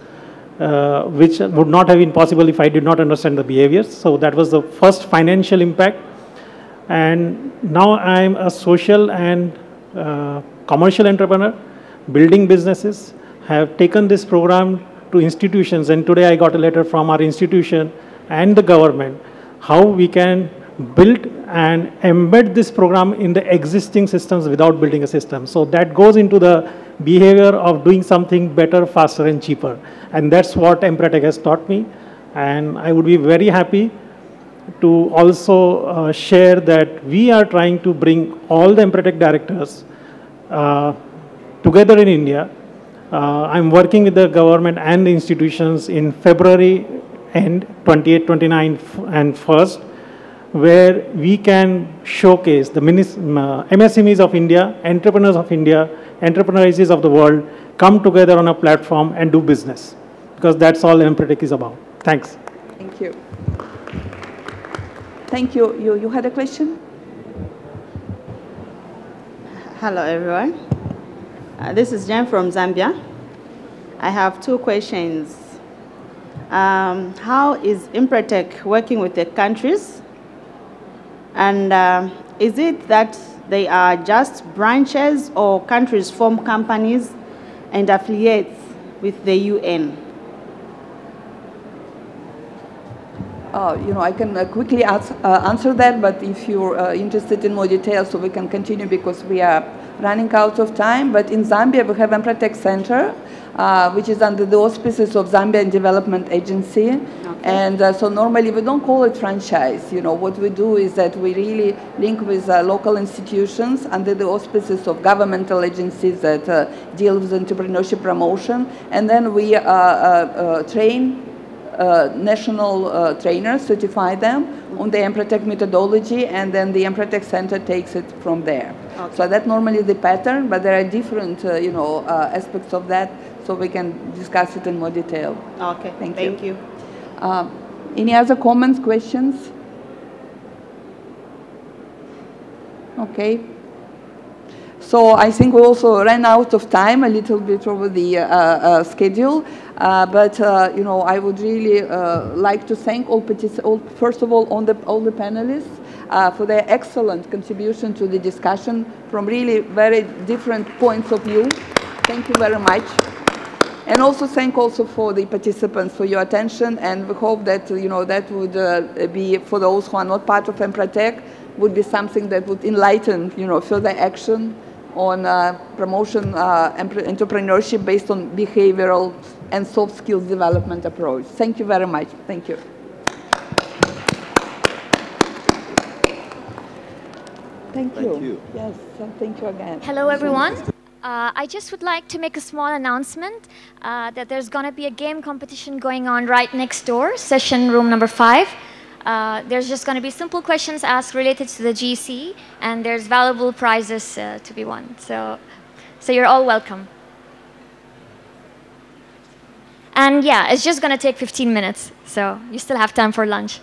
P: uh, which would not have been possible if I did not understand the behaviors. So that was the first financial impact. And now I'm a social and uh, commercial entrepreneur, building businesses, have taken this program to institutions and today I got a letter from our institution and the government how we can build and embed this program in the existing systems without building a system. So that goes into the behavior of doing something better, faster and cheaper. And that's what Empretec has taught me. And I would be very happy to also uh, share that we are trying to bring all the Empretec directors uh, together in India uh, I'm working with the government and the institutions in February and 28, 29 and 1st, where we can showcase the MSMEs uh, of India, entrepreneurs of India, entrepreneurs of the world, come together on a platform and do business. Because that's all Empretec is about. Thanks.
A: Thank you. Thank you. You, you had a question?
Q: Hello, everyone. Uh, this is Jen from Zambia. I have two questions. Um, how is Empretec working with the countries? And uh, is it that they are just branches or countries form companies and affiliates with the UN?
A: Uh, you know, I can uh, quickly ask, uh, answer that, but if you're uh, interested in more details, so we can continue because we are running out of time. But in Zambia, we have Empretec Center, uh, which is under the auspices of Zambian Development Agency. Okay. And uh, so normally we don't call it franchise. You know, what we do is that we really link with uh, local institutions under the auspices of governmental agencies that uh, deal with entrepreneurship promotion. And then we uh, uh, train uh, national uh, trainers, certify them on the Empretec methodology, and then the Empretec Center takes it from there. Okay. So that normally the pattern, but there are different, uh, you know, uh, aspects of that, so we can discuss it in more detail.
Q: Okay,
A: thank,
Q: thank you.
A: you. Uh, any other comments, questions? Okay. So I think we also ran out of time a little bit over the uh, uh, schedule. Uh, but uh, you know, I would really uh, like to thank all, all, first of all, on the, all the panelists uh, for their excellent contribution to the discussion from really very different points of view. Thank you very much. And also thank also for the participants for your attention and we hope that, you know, that would be, for those who are not part of Empretec, would be something that would enlighten, you know, further action on uh, promotion uh, entrepreneurship based on behavioral and soft skills development approach. Thank you very much. Thank you. Thank you. Thank you. Yes, thank you again.
R: Hello, everyone. Uh, I just would like to make a small announcement uh, that there's going to be a game competition going on right next door, session room number five. Uh, there's just going to be simple questions asked related to the GC, and there's valuable prizes uh, to be won. So, so you're all welcome. And yeah, it's just going to take 15 minutes, so you still have time for lunch.